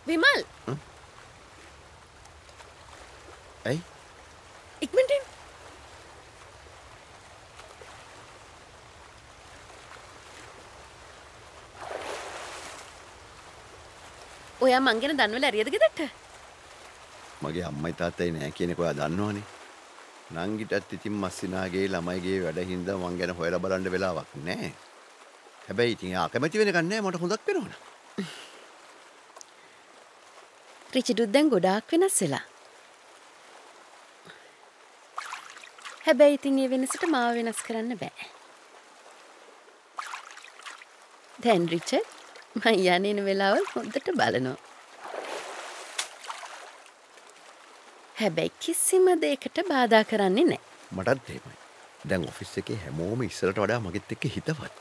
විමල් ඇයි ඉක්මට ඔයා මංගෙන දන්වල ඇරියද ගෙදට මගේ අම්මයි තාත්තයි නෑ කියනෙක ඔයා දන්නවානේ. නංගිටත් ඉතින් මස්සිනාගේ ළමයිගේ වැඩහින්ද මං ගැන හොයලා බලන්න වෙලාවක් නෑ. හැබැයි ඉතින් ආකමැති වෙන කන්නේ මට හොඳක් වෙනවන රිචිඩුත් දැන් ගොඩාක් වෙනස් වෙලා. හැබැයි ඉතින් ඒ වෙනසට මාව වෙනස් කරන්න බෑ. දැන් රිචඩ් මං යන්නේන වෙලාවල් හොඳට බලනවා. හැබැයි කිසිම දෙයකට බාධා කරන්නේ නෑ මටත් ඒමයි දැන් ඔෆිස් එකේ හැමෝම ඉස්සලට වඩා මගෙත් එක්ක හිතවත්.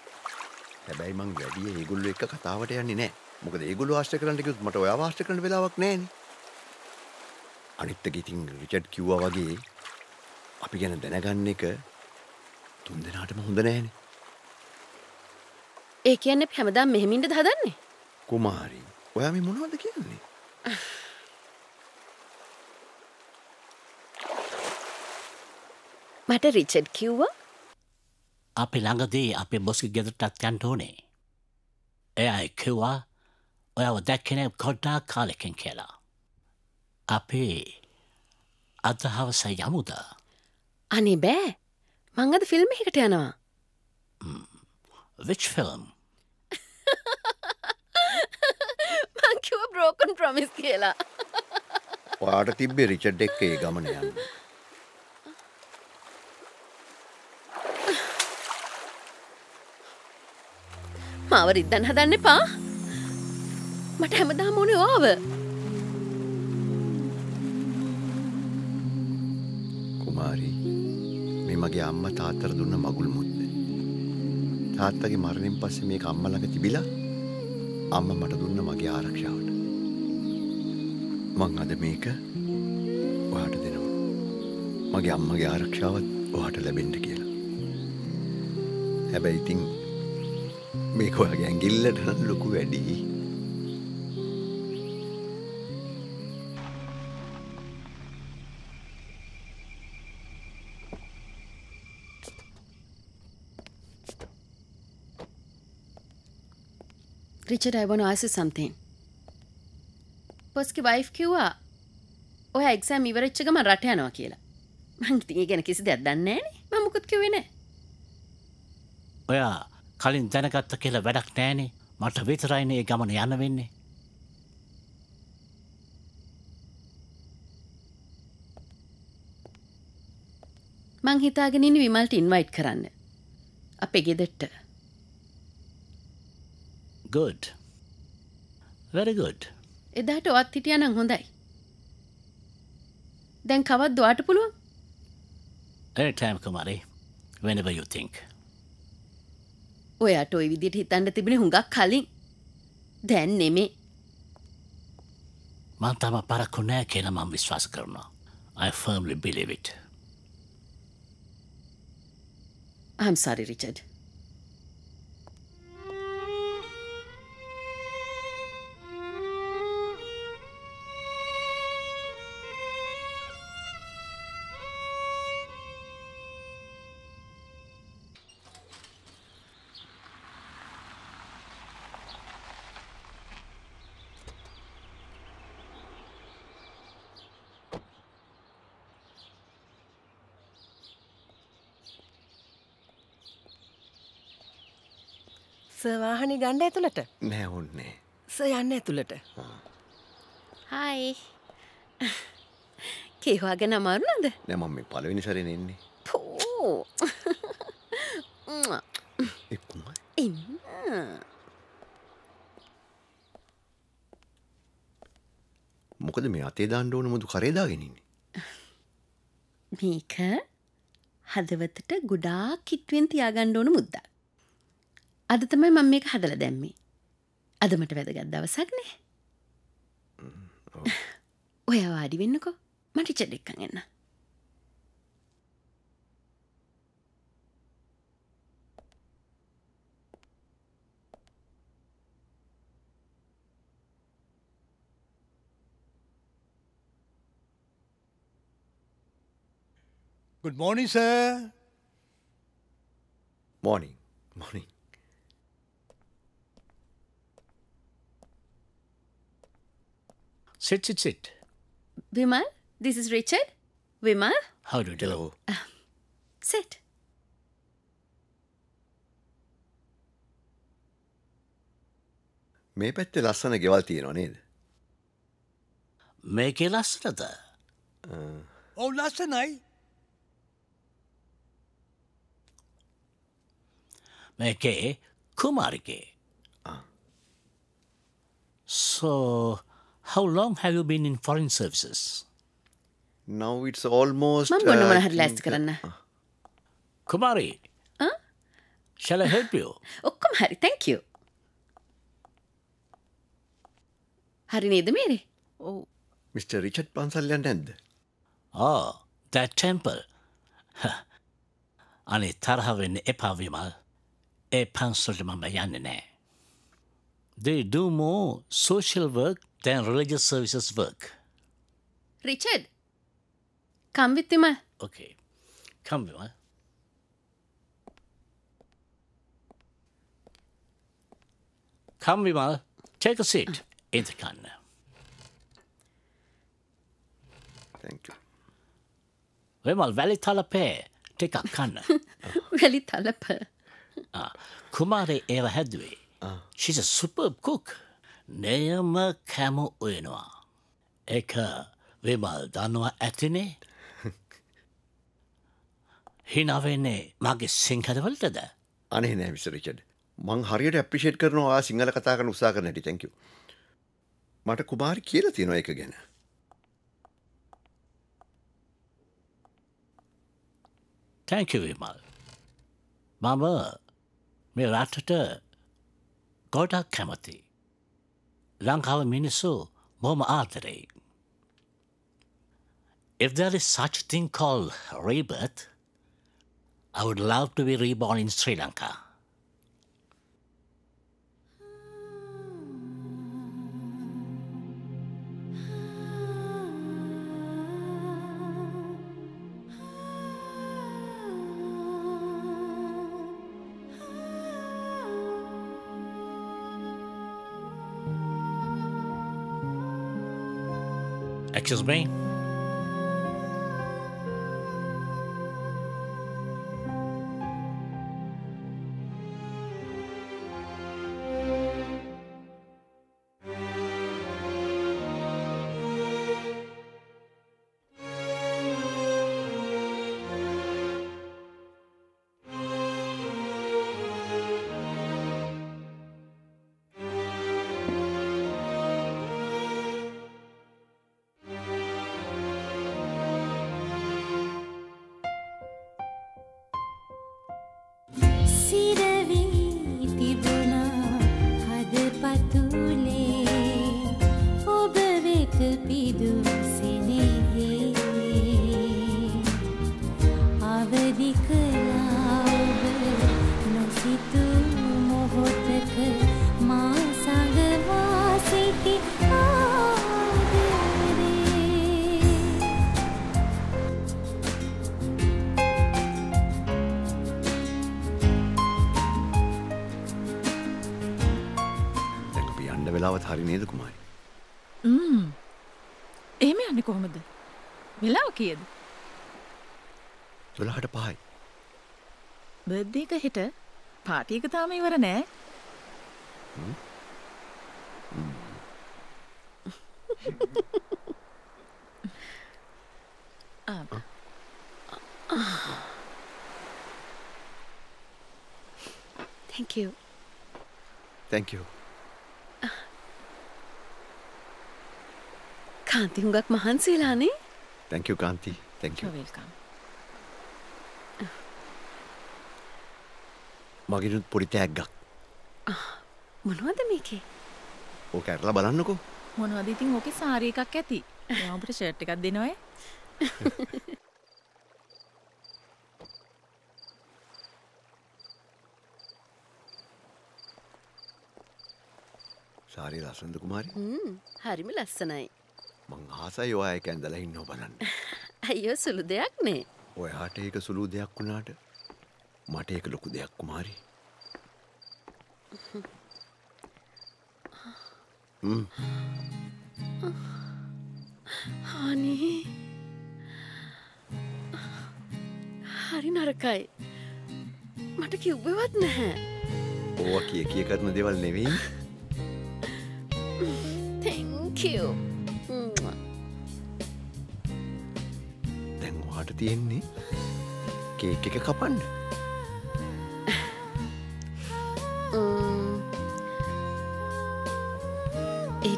හැබැයි මං වැඩිය ඒගොල්ලෝ එක්ක කතාවට යන්නේ නෑ මොකද ඒගොල්ලෝ ආශ්‍රය කරන්න කිව්වොත් මට ඔයාව ආශ්‍රය කරන්න වෙලාවක් නෑනේ අනිත් එක ඉතින් රිචඩ් කිව්වා වගේ අපි ගැන දැනගන්න එක තුන් දෙනාටම හොඳ නෑනේ ඒ කියන්නේ හැමදාම මෙහෙමින්ද හදන්නේ කුමාරී ඔයා මේ මොනවද කියන්නේ? මට රිචඩ් කිව්වා. අපි ළඟදී අපේ බොස්ගේ ගෙදරටත් යන්න ඕනේ. එයා කිව්වා ඔයාව දැක්කෙන ගොඩ්ඩා කාලෙකින් කියලා. අපි අද හවස යමුද. අනේ බෑ. මං අද ෆිල්ම් එකට යනවා. විච් ෆිල්ම් (laughs) මං කිව්ව බ්‍රෝකන් ප්‍රමිස් කියලා. (laughs) ඔයාට තිබ්බේ රිචඩ් එක්ක ඒ ගමන යන්න. (sighs) මාව රිද්දන්න හදන්න එපා. මට හැමදාම ඕනේ ඔයාව. කුමාරී මේ මගේ අම්ම තාත්තර දුන්න මගුල් මුත්ත තාත්තගේ මරණින් පස්සේ මේක අම්ම ළඟ තිබිලා අම්ම මට දුන්න මගේ ආරක්ෂාවට මං අද මේක ඔයාට දෙනවා මගේ අම්මගේ ආරක්ෂාවත් ඔහට ලැබෙන්ට කියලා. හැබැයි ඉතින් මේක ඔයාගේ ඇගිල්ලට නම් ලොකු වැඩී. Richard I want to ask you something. පොස්කි වයිෆ් කිව්වා ඔය එක්සෑම් ඉවරච්ච ගම රට යනවා කියලා. මං ඒ ගැන කිසි දෙයක් දන්නේ නෑනේ. මම මුකුත් කිව්වේ නෑ. ඔයා කලින් දැනගත්ත කියලා වැඩක් නෑනේ මට විතරයිනේ ගමන යන්න වෙන්නේ. මං හිතාගෙන ඉන්නේ විමල්ට ඉන්වයිට් කරන්න. අපේ ගෙදරට. Good. very good. එදාට ඔත් හිටියනම් හොඳයි. දැන් කවත් දවාට පුළුවන් anytime Kumari whenever you think. ඔයාට ඔය විදිට හිතන්න තිබෙන හුඟක් කලින් දැන් නෙමේ මං තම පරක්කු නෑ කියලා මං විශ්වාස කරනවා. I firmly believe it. I'm sorry Richard. සවාහනි ගණ්ඩ ඇතුළට නෑ ඔන්නේ. ස යන්න ඇතුළට හයි කේවාගෙන අමාරුනද නෑ මම මේ පළවෙනි සැරෙන් එන්නේ. පෝ ඉන්න මොකද මේ අතේ දාන්න ඕන මුදු කරේදාගෙනන්නේ. මේක හදවතට ගොඩාක් කිට්ුවෙන් තියාගණ්ඩ ඕන මුද්දක්. අද තමයි මම මේක හදල දැම්මේ. අදමට වැදගත් දවසක්නේ. ඔය වාඩි වෙන්නකෝ මට චෙඩෙක්කන් එන්න. Good morning, sir. Morning. Morning. Sit, sit, sit. Vimal, this is Richard. Vimal, How do you do? sit. මේ පැත්තේ ලස්සන ගෙවල් තියෙනවා නේද? මේකේ ලස්සනද? ඔව් ලස්සනයි. මේකේ කුමාරිකේ. So, how long have you been in foreign services? Now it's almost මම බොන්න uh, මොන හරි ලෑස්ති think, කරන්න. Kumari. Huh? Shall I help you? ඔක්කොම හරි thank you. හරි නේද මේරේ? ඔව්. Mr. රිචඩ් පන්සල් යන්නේ නැද්ද? Oh, that temple. (laughs) අනේ තරහ වෙන්න එපා විමල්. ඒ පන්සලට මම යන්නේ නෑ. They do more social work than religious services work. Richard, come with Vimal. Okay. Come Wimal. Come Wimal. Take a seat. එත කන්න. Thank you. විමල් වැලි තලපේ ටිකක් කන්න. වැලි තලප. Ah, කුමාරේ ඒව හැදුවේ. She's a superb cook. නයම කැම උයනවා. එක විමල් දන්නවා ඇතිනේ. හිනවෙන්නේ මගේ සිංහදවලටද. අනේ නෑ මිස්ටර් රිචඩ්. මං හරියට ඇප්‍රිෂේට් කරනවා සිංහල කතා කරන උත්සාහ කරන හැටි. thank you. මට කුමාරි කියලා තියෙනවා ඒක ගැන. තැංක විමල්. මම මේ රටට ගොඩක් කැමති. Langkawi Minisu Moma Adre. If there is such a thing called rebirth, I would love to be reborn in Sri Lanka. Conectes Bem. හෙට පාටියක තාම ඉවර නෑ ආ. Thank you. Thank you. Kanthi හුඟක් මහන්සේලානේ Thank you Kanthi. Thank you. Welcome මගිනුත් පොඩි තෑග්ගක්. මොනවද මේකේ ඕක ඇරලා බලන්නකෝ. මොනවද ඉතින් ඕකේ සාරි එකක් ඇති අපිට ෂර්ට් එකක් දෙනවයි (laughs) සාරි ලස්සනද කුමාරි? හ්ම්, හරිම ලස්සනයි මං ආසයි ඔයා ඒක ඇඳලා ඉන්නව බලන්න. (laughs) අයියෝ සුළු දෙයක් නේ ඔයාට ඒක සුළු දෙයක් වුණාට මට ඒක ලොකු දෙයක් කුමාරි. හ්ම්. අනේ හරි නරකයි මට කිව්වෙවත් නැහැ ඕවා කිය කිය කරන දේවල්. Thank you. දැන් ඔයාට තියෙන්නේ කේක් එක කපන්න.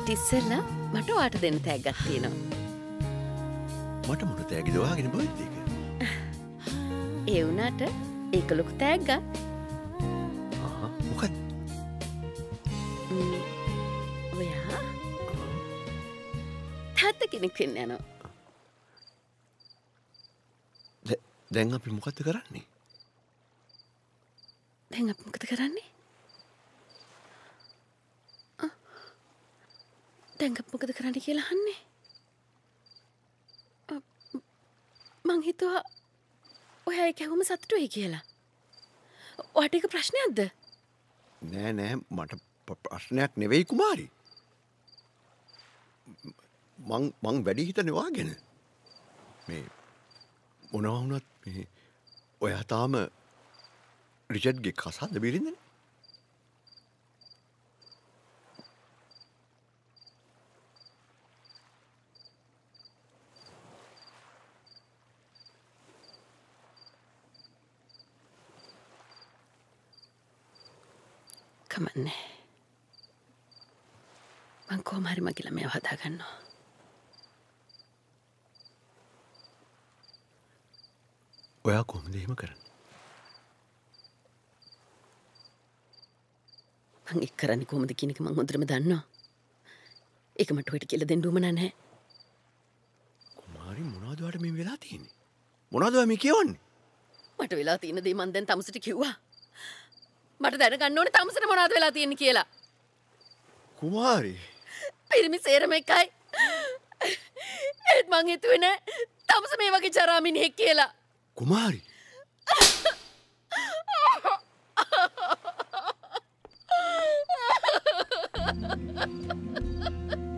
ඊට ඉස්සෙල්ලා මට වාට දෙන්න තෑග්ගක් තියෙනවා මට මොන තෑගිද ඔයාගෙන බොයිද ඒක? ඒ වුණාට ඒක ලොකු මොකක්ද? ම්ම්. ඔයා තාත්ත කෙනෙක් වෙන්න යනවා දැන් අපි මොකක්ද කරන්නේ? දැන් අප මොකද කරන්නේ ආ. දැන් අප මොකද කරන්න කියලා අහන්නේ අ, ම්- මං හිතුවා ඔය කැහුම සතුටුයි කියලා. ඔට එක ප්‍රශ්නයක්ද? නෑ නෑ. මට ප- ප්‍රශ්නයක් නෙවෙයි කුමාරි. මං මං වැඩි හිතනවා ගැන මේ මොනවුනත් මේ ඔයා තාම රිචඩ්ගේ කසාද බිරිඳන? කමන්නේ මං කෝමහරි මගිල මේ හදාගන්නවා ඔයා කොහොමද එහෙම කරන්න මං එක් කරන්න කොමද කියනක මං හොඳරම දන්නවා ඒක මට හොට කියල දෙෙන්ඩුම නැහැ කුමාරි මොනවදවට තියෙන්නේ. මොනවද ඔයා මේ කියවන්නේ? මට වෙලා තියෙන දේ මන් දැන් තමුසට කිව්වා. මට දැනගන්න ඕනේ තමුසට මොනවද වෙලා තියෙන්නේ කියලා. කුමාරි පිරිමි සේරම එකයි. ඒත් මං හිතුවේ නෑ තමුස මේ වගේ ජරා මිනිහෙක් කියලා. කුමාරි විටින් (laughs)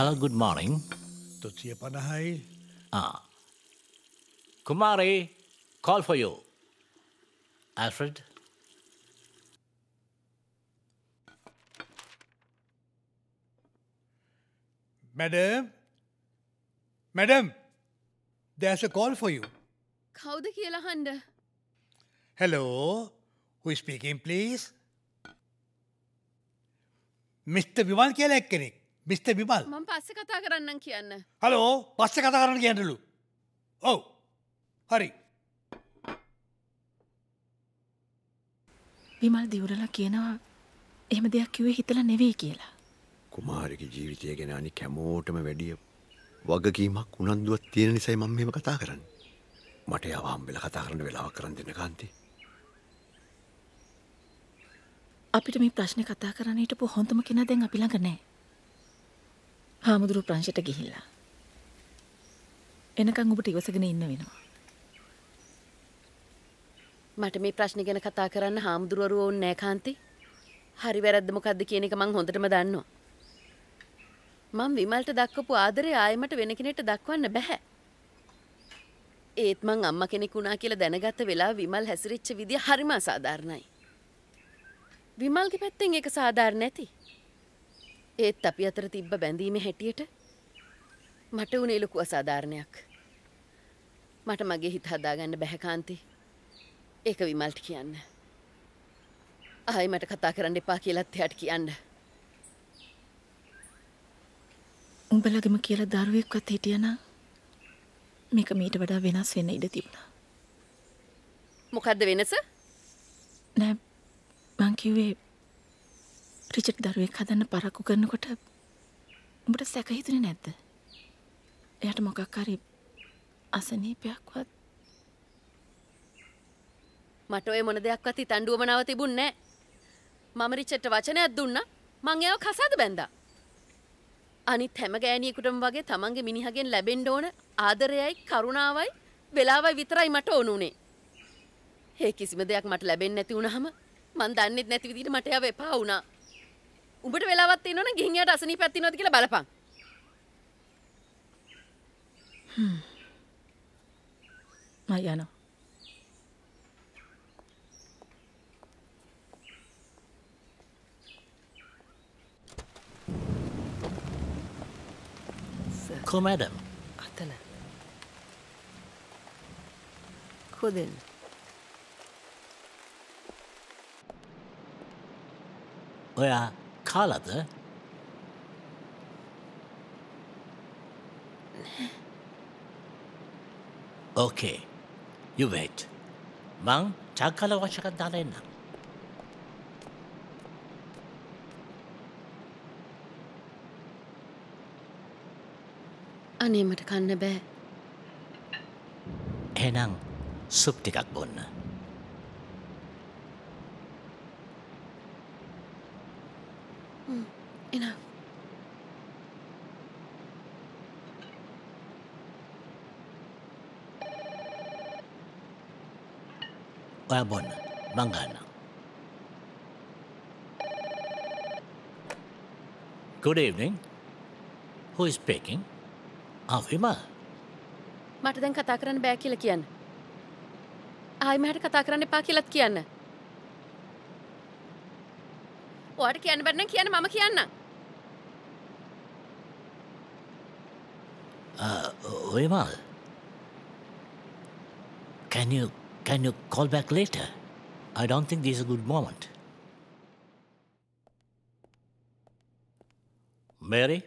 Hello, good morning. තුත්සිය පණහයි Ah. Kumari, call for you. Alfred? Madam madam දැස call for you. කවුද කියලා හන්ඩ. Hello, who is speaking please? Mister Vimal කියලා එක්කෙනෙක් මිස්ට විමල් මං පස්සෙ කතා කරන්නම් කියන්න. හලෝ පස්ස කතා කරන්න කියන්නලු ඔව් හරි විමල් දිවුරලා කියනවා එහෙම දෙයක් කිව්වේ හිතලා නෙවෙයි කියලා. කුමාරික ජීවිතය ගැන අනි කැමෝටම වැඩිය වගකීමක් උනන්දුවත් තියෙන නිසයි මම මෙම කතා කරන්න. මට යවාම්බෙල කතා කරන්න වෙලාවක් කරන්න දෙන්න කාන්ති. අපිට මේ ප්‍රශ්න කතා කරන්න හිටපු හොඳම කෙනා දැන් අපි ළඟ නැහැ. හාමුදුරු ප්‍රංශයට ගිහිල්ලා. එනකන් ඔබට ඉවසගෙන ඉන්න වෙනවා. මට මේ ප්‍රශ්න ගැන කතා කරන්න හාමුදුරුවරු ඕන්න නෑ කාන්ති. හරි වැරද්ද මොකක්ද කියන එක මං හොඳටම දන්නවා. මං විමල්ට දක්වපු ආදරේ ආයෙමට වෙන කෙනෙක්ට දක්වන්න බැහැ. ඒත් මං අම්මා කෙනෙක් වුණා කියලා දැනගත්ත වෙලාව විමල් හැසිරිච්ච විදිය හරිම අසාධාරණයි. විමල්ගේ පැත්තෙන් ඒක සාධාරණ නැති. ඒත් අපි අතර තිබ්බ බැඳීමේ හැටියට මට උනේ ලොකු අසාධාරණයක්. මට මගේ හිත හදාගන්න බැහැ කාන්ති. ඒක විමල්ට කියන්න. ආයි මට කතා කරන්න එපා කියලත් එයාට කියන්න. උඹලගම කියලා දරුවෙක්වත් හිටියනම් මේක මීට වඩා වෙනස් වෙන්න ඉඩ තිබුණා. මොකක්ද වෙනස? නෑ මං කිව්වේ රිචඩ් දරුවෙක් හදන්න පරක්කු කරනකොට උඹට සැක හිතුනේ නැද්ද? එයාට මොකක් හරි අසනීපයක්වත් මට ඔය මොන දෙයක්වත් හිතන්ඩුවමනාව තිබුණ නෑ. මම රිචට්ට වචනයක් දුන්න මං එයාව කසාද බැන්දා. අනිත් හැම ගෑනියෙකුටම වගේ තමන්ගේ මිනිහගෙන් ලැබෙන්න ඕන ආදරයයි කරුණාවයි වෙලාවයි විතරයි මට ඕනුනේ. ඒ කිසිම දෙයක් මට ලැබෙන්නේ නැති වුනහම මං දන්නෙත් නැති විදිහට මට එයාව එපා වුණා. උඹට වෙලාවක් තියෙනවනම් ගිහින් යාට අසනීපයක් තියෙනවද කියලා බලපන්. මම යනවා. කො මැඩම් අතන කොදෙන් ඔයා කාලද? ඕකේ යුවේට් මං චක්කල වශකත් දාලා එන්න අනේ මට කන්න බෑ. එහෙනම් සුප් ටිකක් බොන්න ඔයා බොන්න මං ගන්න Good evening. Who is speaking? Ah, Wimal. මට දැන් කතා කරන්න බෑ කියලා කියන්න. ආයි මට කතා කරන්න එපා කියලාත් කියන්න. ඔයාට කියන්න බැරි නම් කියන්න මම කියන්නම්. Uh, Vimal. Can you can you call back later? I don't think this is a good moment. Mary?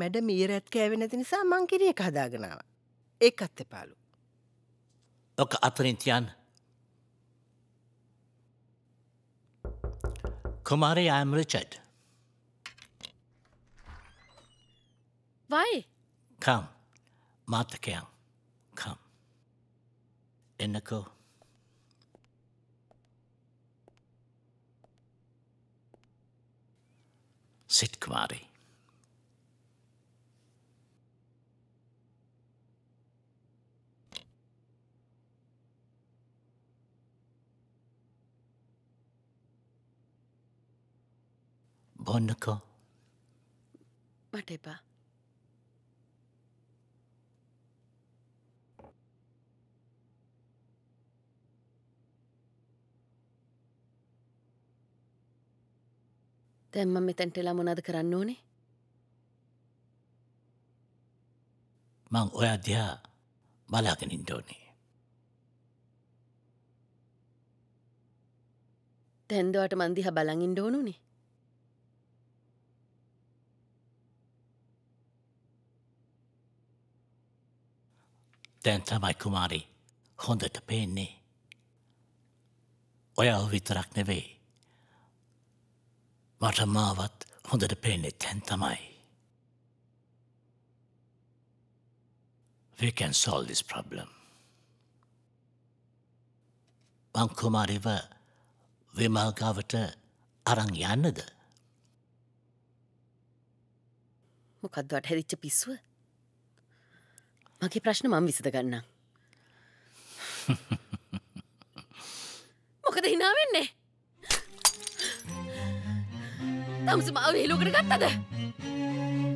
මැඩ මීරැත් කෑවෙ නැති නිසා මං කිරිය එක හදාගෙනාව. ඒකත් එපාලු. ඔක අතරින් තියන්න. Kumari, I am Richard. Why? Come. Matakayang. Come. Innako. Sit, Kumari. බොන්නකෝ මට එපා. දැන් මම මෙතැන්ට එලා මොනවද කරන්න ඕනේ? මං ඔයා දිහා බලාගෙන ඉන්න ඕනේ. දැන් දවට මන් දිහා බලන් ඉන්න ඕනුනේ. දැන් තමයි කුමාරි හොඳට පේන්නේ. ඔයාව විතරක් නෙවෙයි. මට මාවත් හොඳට පේන්නේ තැන් තමයි. We can solve this problem. මං කුමාරිව විමල්ගාවට අරං යන්නද? මොකක්ද වට හැදිච්ච පිස්සුව? මගේ ප්‍රශ්න මම විසඳ ගන්නම්. (laughs) මොකද hina වෙන්නේ? තමුස මාව හිලුවකට ගත්තද?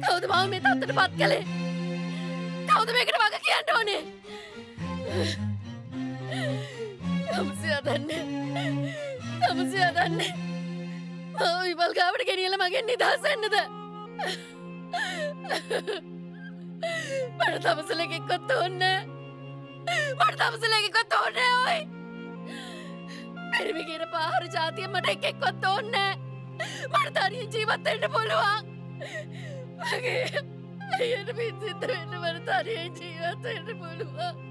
කවුද මාව මේ තත්ත්වයට පත් කළේ? කවුද මේකට වග කියන්න ඕනේ? තමුසයා දන්නේ. තමුසයා දන්නේ. මාව විපල් ගාවට ගෙනියලා මගෙන් නිදහස් වෙන්නද? මට තමසලෙකෙක්කොත් ඕන්න මට තමසලෙකෙකොත් ඕන්න ඔයි පෙරිමි කියන පාහර ජාතිය මට එකෙක්කොත් ඕන්න මට තනිය ජීවත්තෙන්ට පුළුවන් මගේ ඇයට පිසිත වෙන්න මට තනිය ජීවත්තෙන්ට පුළුවන්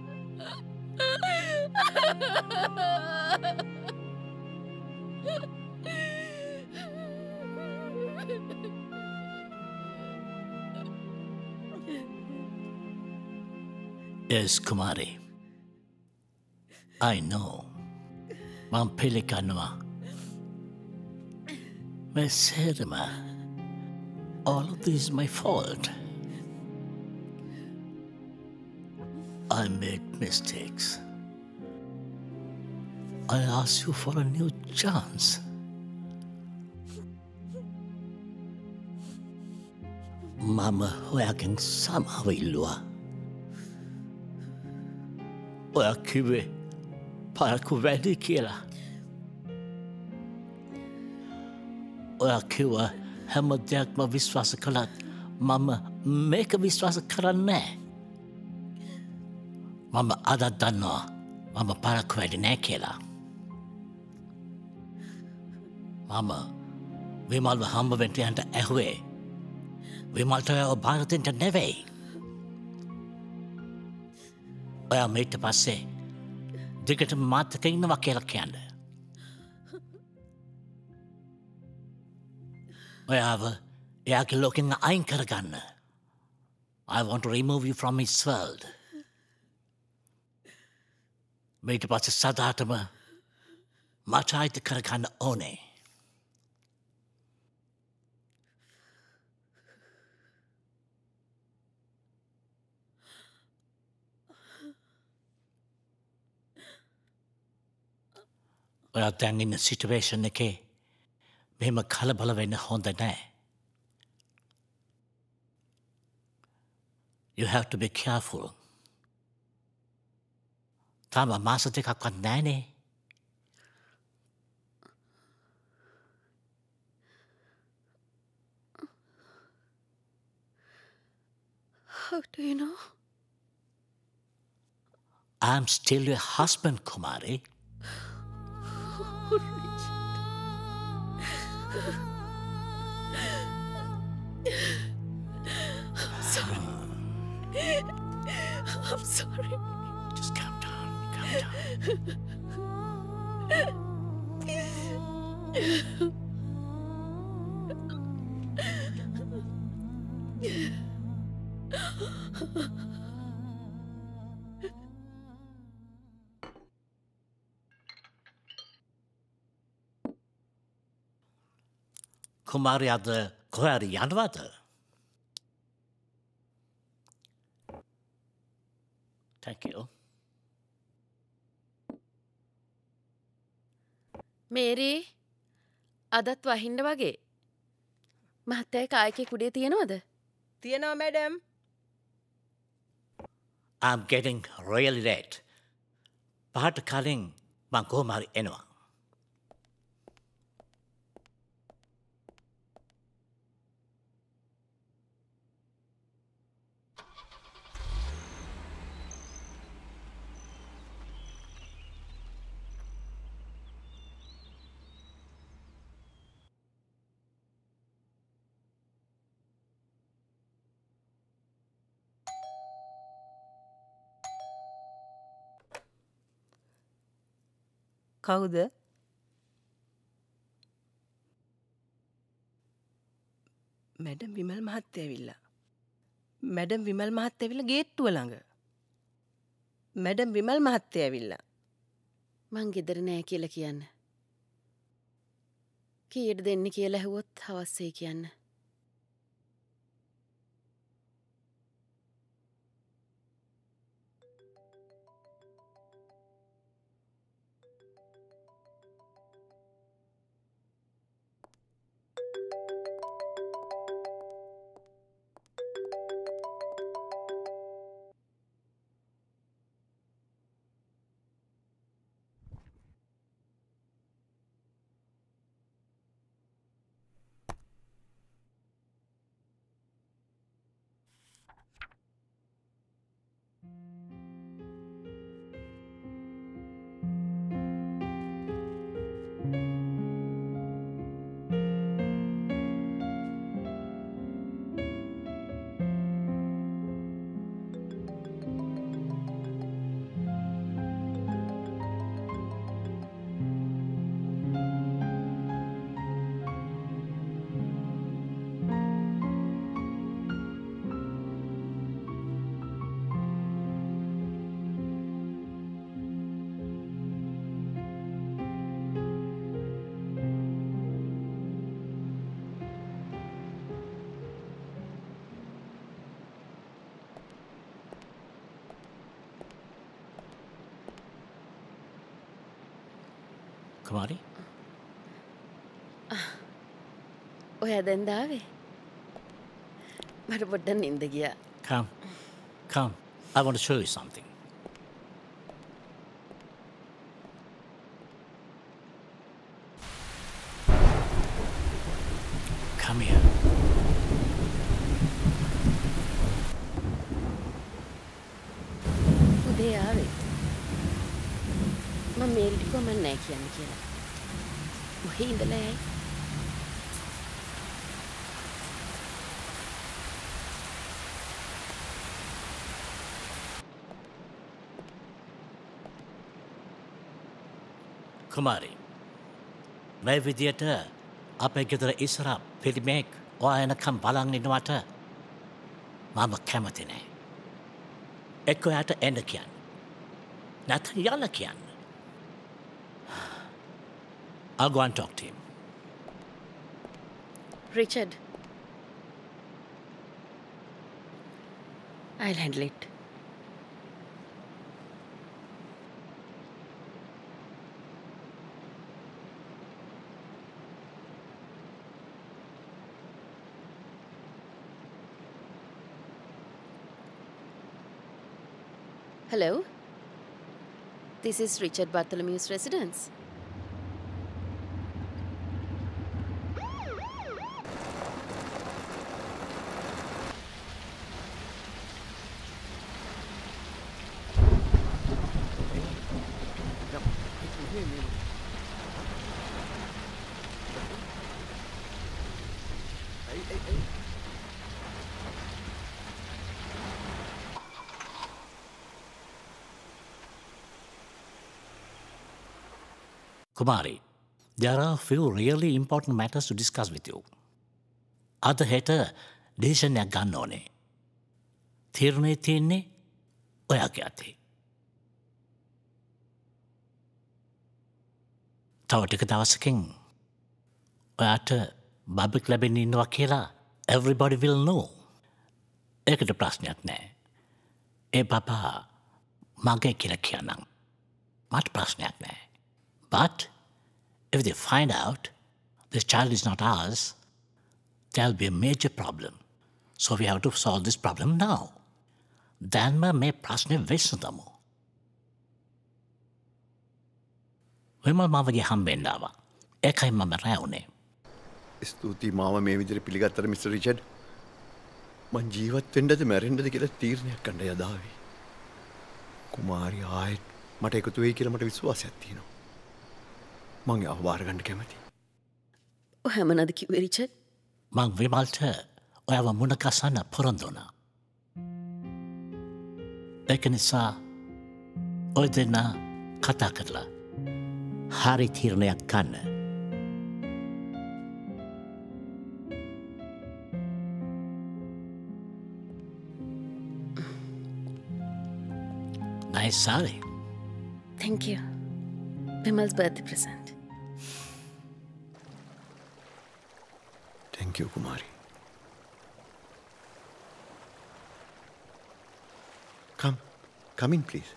Yes, Kumari. I know. මං පිළිගන්නවා. My Serima, all of this is my fault. I made mistakes. I asked you for a new chance. Mama hoyaking sama wilua. Oya kiwe para kuvedi kila. ඔය කිව්ව හැම දෙයක්ම විශ්වාස කළත් මම මේක විශ්වාස කරන්නේ. මම අදත් දන්නවා මම පරක්කු වැඩි නෑ කියලා. මම විමල්ව හම්බවෙන්ටයන්ට ඇහුවේ විමල්ට ඔය භාරතෙන්ට නෙවෙයි. ඔයා මේට පස්සේ දිගට මාතක ඉන්නවා කියලා කියන්න. ඔයාව එයාගේ ලෝකෙන් අයින් කරගන්න. I want to remove you from his world. මේට පස්සේ සදාටම මට අයිති කරගන්න ඕනේ. ඔයා දැන් ඉන්න සිටුවේෂන් එකේ මෙහෙම කලබල වෙන්න හොඳ නෑ. You have to be careful. තාම මාස දෙකක්වත් නෑනේ. How do you know? I'm still your husband, Kumari. I'm sorry. I'm sorry. Just calm down. Calm down. (laughs) අද කොහරි යනවද? Thank you. මේරී අදත් වහින්ඩ වගේ මහත්තය කායකෙ කුඩේ තියෙනවද තියෙනවා madam I'm getting really late. පහට කලින් මං කොහොමහරි එනවා. කවුද මැඩම් විමල් මහත්තය ඇවිල්ලා මැඩම් විමල් මහත්තය ඇවිල්ලා ගේට්ටුව ළඟ මැඩම් විමල් මහත්තය ඇවිල්ලා මං ගෙදර නෑ කියල කියන්න කීයට දෙන්න කියලා ඇහුවොත් හවස්සේ කියන්න කුමාරි? ඔය දැන්දාවේ මට පොඩ්ඩන් නින්ද ගියා. Come. Come. I want to show you something come here උදේ ආවේ මම මේරිටිකෝ මන් නෑ කියන්න කියලා ඔහේ ඉඳලා ඇයි කුමාරි මේ විදියට අපේ ගෙදර ඉස්සර පිළිමෙක් ඔයා එනකම් බලන් ඉන්නවට මම කැමති නෑ. එක්ක ඔයාට එන්න කියන්න. නැත්නම් යන්න කියන්න. I'll go and talk to him. Richard. I'll handle it. Hello? This is Richard Bartholomew's residence. Kumari, there are a few really important matters to discuss with you. අද හෙට දේශනයක් ගන්න ඕනේ. තීරණය තියෙන්නේ ඔයාගේ අතේ. තව ටික දවසකින් ඔයාට බබෙක් ලැබෙන ඉන්නවා කියලා everybody will know. ඒකට ප්‍රශ්නයක් නෑ. ඒ බබා මගේ කියලා කියනම් මට ප්‍රශ්නයක් නෑ. But if they find out this child is not ours, there'll be a major problem. So we have to solve this problem now. දැන්ම මේ ප්‍රශ්නය වෙස්සදමු. විමල් මාවගේ හම්බෙන්ඩාව. ඒකයි මම රැවුනේ. ස්තුතියි මාව මේ විදිර පිළිගත්තර මිස් රිචඩ් මං ජීවත්වෙන්ඩද මැරෙන්ඩද කියලා තීරණයක් කණ්ඩ යදාවේ. කුමාරි ආයෙත් මට එකතු වෙයි කියලමට විශ්වාසයක් තියෙනවා. මං අවවාරගණ්ඩ කැමති. හැමනද කිව්වේ රිචඩ්? මං විමල්ට ඔයව මුණකසන්න පොරොන්දුනා. ඒක නිසා ඔය දෙන්න කතා කරලා හරි තීරණයක් ගන්න. Nice sari. Thank you. Bimal's birthday present. Thank you, Kumari. Come, come in, please.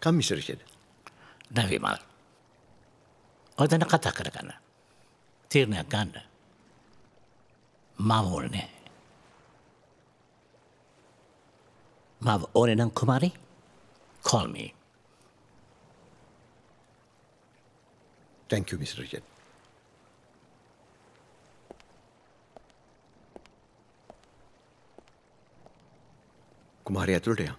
Come, Mr. Richard. Now, Vimal. Oda nakata ka na ka na. Tirna ka na. නෑ. මව ඕනේ නම් කුමාරි call me. Thank you, Mr. Richard. කුමාරය ඇතුළට යම්.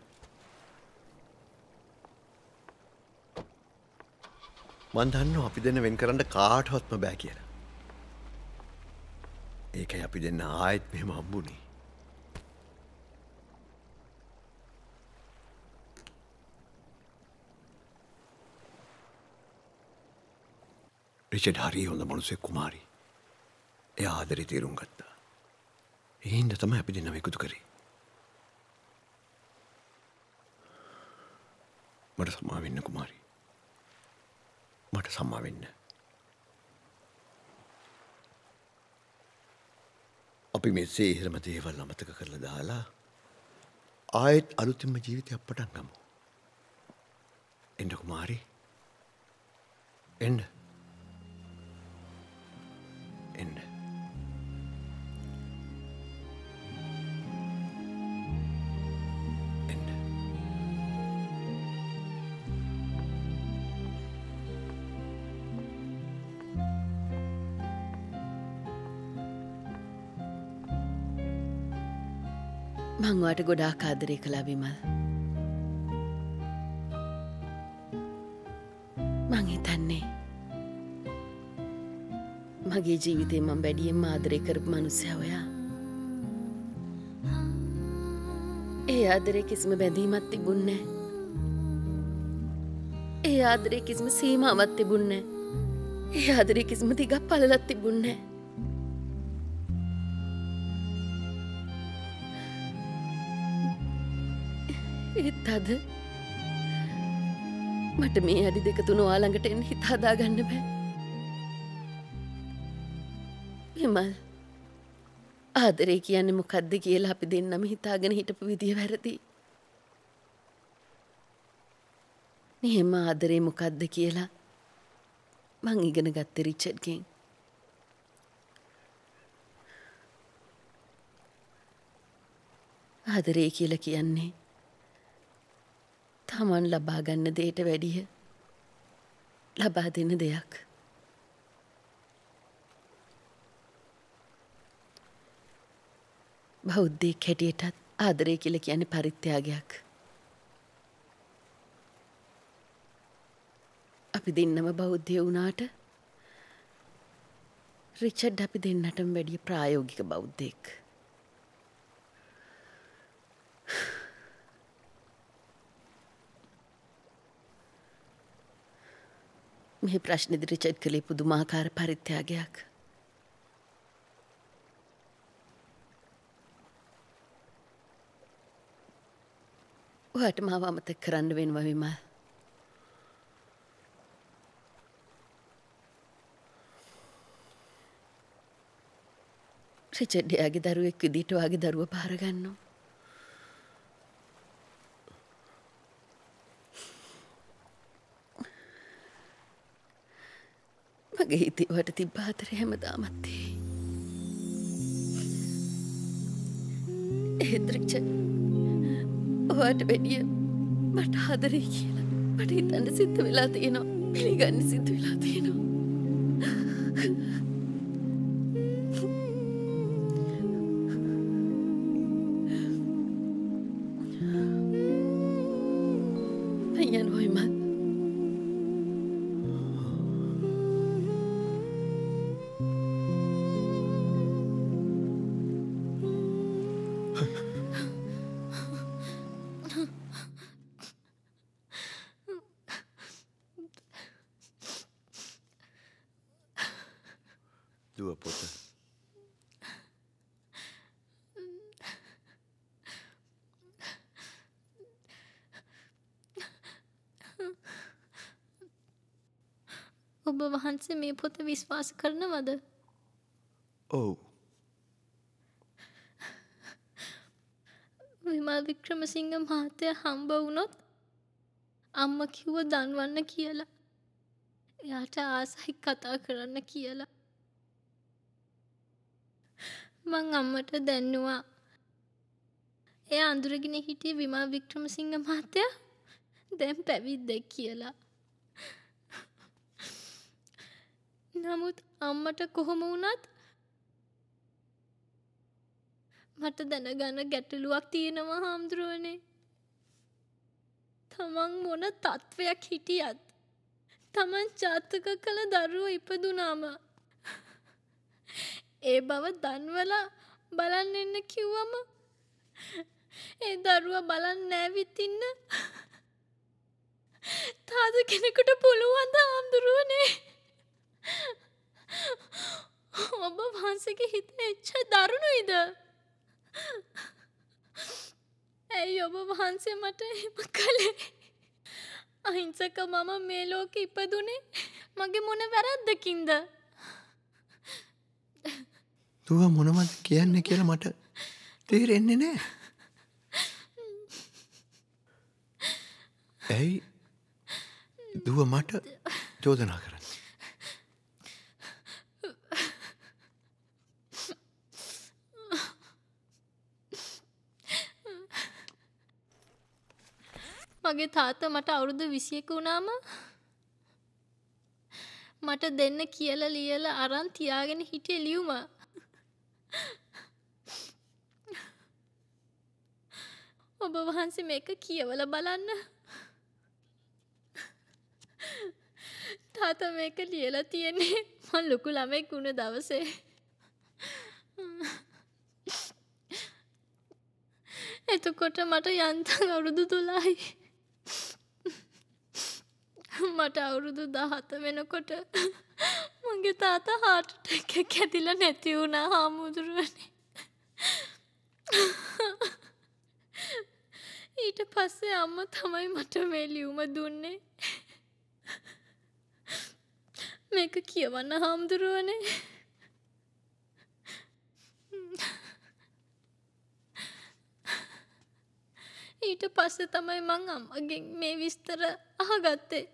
මන් දන්න අපි දෙන්න වෙන් කරන්න කාටවත්ම බෑ කියලා. ඒකයි අපි දෙන්න ආයෙත් මෙහෙම හම්බුනේ. රිචඩ් හරි හොඳ මනුසේ කුමාරි. එය ආදරි තේරුම් ගත්තා. එහින්ද තම අපි දෙන්න එකතු කරේ. මට සමාවෙන්න කුමාරි. මට සම්මා වෙන්න. අපි මේ සේහිරම දේවල් අමතක කරලා දාලා ආයෙත් අලුතින්ම ජීවිතයක් පටන් ගමු. එන්න කුමාරි. එන්න. එන්න. මංවාට ගොඩාක් ආදරය කලා විමල්. මං හිතන්නේ මගේ ජීවිතේ මං බැඩියෙන් ආදරය කරපු මනුස්සය ඔයා. ඒ ආදරය කිසිම බැඳීමත් තිබුන්නෑ ඒ ආදරය කිසිම සීමාවත් තිබුන්නෑ ඒ ආදරය කිසිම දිගක් පලලත් තිබුන්නෑ ඒත් අද මට මේ අඩි දෙක තුන ඔයාළඟට එන්න හිත හදාගන්න බෑ. විමල් ආදරේ කියන්නේ මොකක්ද කියලා අපි දෙන්නම හිතාගෙන හිටපු විදිය වැරදි. නිහෙම ආදරේ මොකක්ද කියලා මං ඉගෙන ගත්ත රිචඩ්ගෙන්. ආදරේ කියලා කියන්නේ තමන් ලබා ගන්න දේට වැඩිය ලබා දෙන දෙයක්. බෞද්ධයෙක් හැටියටත් ආදරය කියල කියන පරිත්‍යාගයක්. අපි දෙන්නම බෞද්ධය වුණාට රිචඩ් අපි දෙන්නටම වැඩිය ප්‍රායෝගික බෞද්ධයෙක්. මේ ප්‍රශ්න ඉදිරිචට් කළේ පුදුමාකාර පරිත්‍යාගයක්. ඔයාට මාව අමතක කරන්න වෙනවා විමල්. රිචඩ් එයාගේ දරුවෙක් විදිහට ඔයාගේ දරුව පාරගන්නවා. මගේ හිතේවට තිබ්බ අතර හැමදාමත්තේ. ඒත් රිචඩ් ඔයාට වැඩිය මට ආදරේ කියලා මට හිතන්න සිද්ධ වෙලා තියෙනවා පිළිගන්න සිද්ධ වෙලා තියෙනවා. විශ්වාස කරනවද? ඔව් (laughs) විමල් වික්‍රමසිංහ මහත්තයා හම්බ වුණොත් අම්ම කිව්ව දන්වන්න කියලා. එයාට ආසයි කතා කරන්න කියලා. මං අම්මට දැන්නවා. එය අඳුරගෙන හිටිය විමල් වික්‍රමසිංහ මහත්තයා දැන් පැවිද්දෙක් කියලා. නමුත් අම්මට කොහොම වුණත් මට දැනගන්න ගැටලුවක් තියෙනවා හාමුදුරුවනේ. තමන් මොන තත්ත්වයක් හිටියත් තමන් ජාතක කළ දරුව ඉපදුනාම (laughs) ඒ බව දන්වලා බලන්න එන්න කිව්වම ඒ දරුව බලන්න නෑවිතින්න (laughs) තාද කෙනෙකුට පුළුවන්ද හාමුදුරුවනේ ඔබ වහන්සේගේ හිත එච්ච දරුණුයිද ඇයි ඔබ වහන්සේ මට එම කළේ අහිංසක මම මේ ලෝක ඉපදුනේ මගේ මොන වැරැද්දකින්ද දුව මොනවද කියන්න කියලා මට තේරෙන්නේ නෑ. ඇයි දුව මට චෝදනා කරන්න. මගේ තාත්ත මට අවුරුදු විසියක වුණාම මට දෙන්න කියල ලියල අරන් තියාගෙන හිටිය ලියුම. ඔබ වහන්සේ මේක කියවල බලන්න. තාත මේක ලියලා තියෙන්නේ මං ලොකු ළමෙක් වුණ දවසේ. එතකොට මට යන්තන් අවුරුදු තුලායි (laughs) මට අවුරුදු දහත වෙනකොට මගේ තාත හාටට එක ඇතිල නැති වුණා හාමුදුරුවනේ. (laughs) ඊට පස්සේ අම්ම තමයි මට මේ ලියුම දුන්නේ. (laughs) මේක කියවන්න හාමුදුරුවනේ. ඊට පස්සේ තමයි මං අම්මගෙන් මේ විස්තර අහගත්තේ.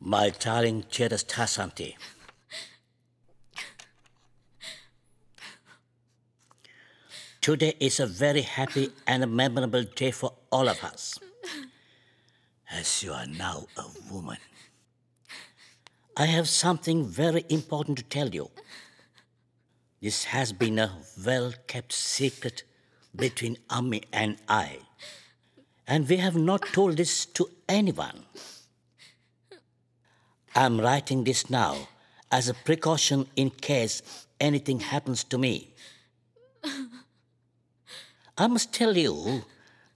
My darling dearest Hasanti, today is a very happy and a memorable day for all of us. As you are now a woman, I have something very important to tell you. This has been a well kept secret between Ami and I, and we have not told this to anyone. I'm writing this now as a precaution in case anything happens to me. I must tell you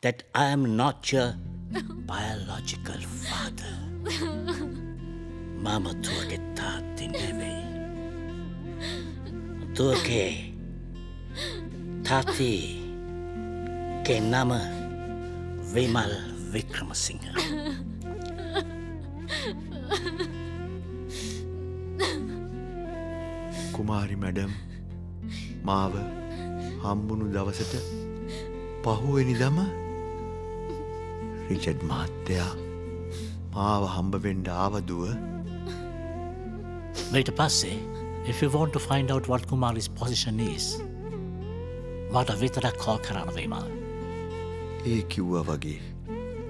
that I am not your biological father. Mama tuage taati neve. Tuage taati ke nama Vimal Vikramasinghe. Kumari madam මාව හම්බුණු දවසට පහුවෙනි දම Richard මහත්තයා මාව හම්බවෙන්ඩ ආවදුව Later passe, if you want to find out what Kumari's position is, මට විතරක් call කරන්න වේමල්. ඒ කිව්ව වගේ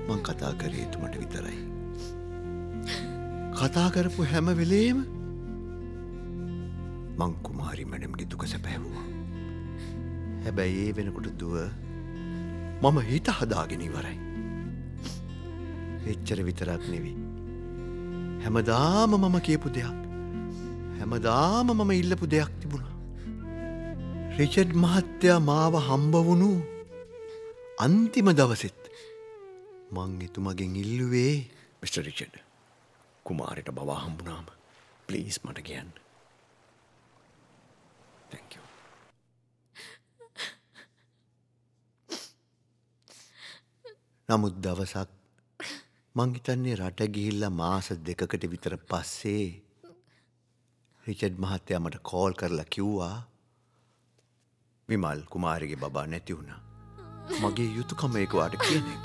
මං කතා කරේ එතුමට විතරයි. කතා කරපු හැම වෙලේම මං කුමාරි මැඩම්ගේ දුක සැපැහුවා. හැබැයි ඒ වෙනකොට දුව මම හිත හදාගෙන ඉවරයි. එච්චර විතරක් නෙවී. හැමදාම මම කියපු දෙයක්. හැමදාම මම ඉල්ලපු දෙයක් තිබුණා. රිචඩ් මහත්තයා මාව හම්බ වුණු අන්තිම දවසෙත් මං එතුමගෙන් ඉල්ලුවේ මිට. රිචඩ් කුමාරයට බවා හම්බුනාම ප්ලීස් මට කියන්න. නමුත් දවසක් මංහිතන්නේ රට ගිහිල්ල මාස දෙකකට විතර පස්සේ රිචඩ් මහත්තයා මට කෝල් කරලා කිව්වා විමල් කුමාරිගේ බබා නැති වුණ. මගේ යුතුකම ඒකවාට කියන එක.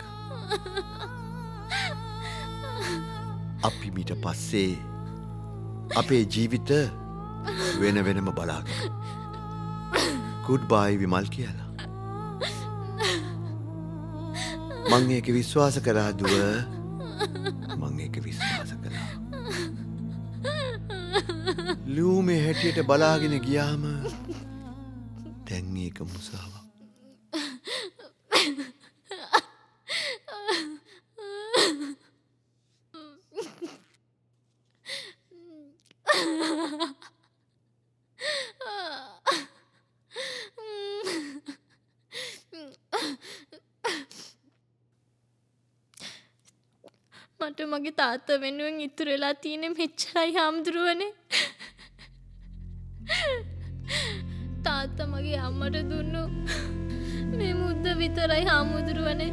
අපි මිට පස්සේ අපේ ජීවිත වෙන වෙනම බලාගෙන. කුඩ් බායි විමල් කියලා. මං ඒක විශ්වාස කරා දුව. මං ඒක විශ්වාස ලූමේ හැටියට බලාගෙන ගියාම තැන් ඒක මුසාව මට මගේ තාත්ත වෙනුවෙන් ඉතුරු වෙලා තියෙන මෙච්චරයි හාමුදුරුවනේ. තාත්ත මගේ අම්මට දුන්නු. මේ මුද්ද විතරයි හාමුදුරුවනේ.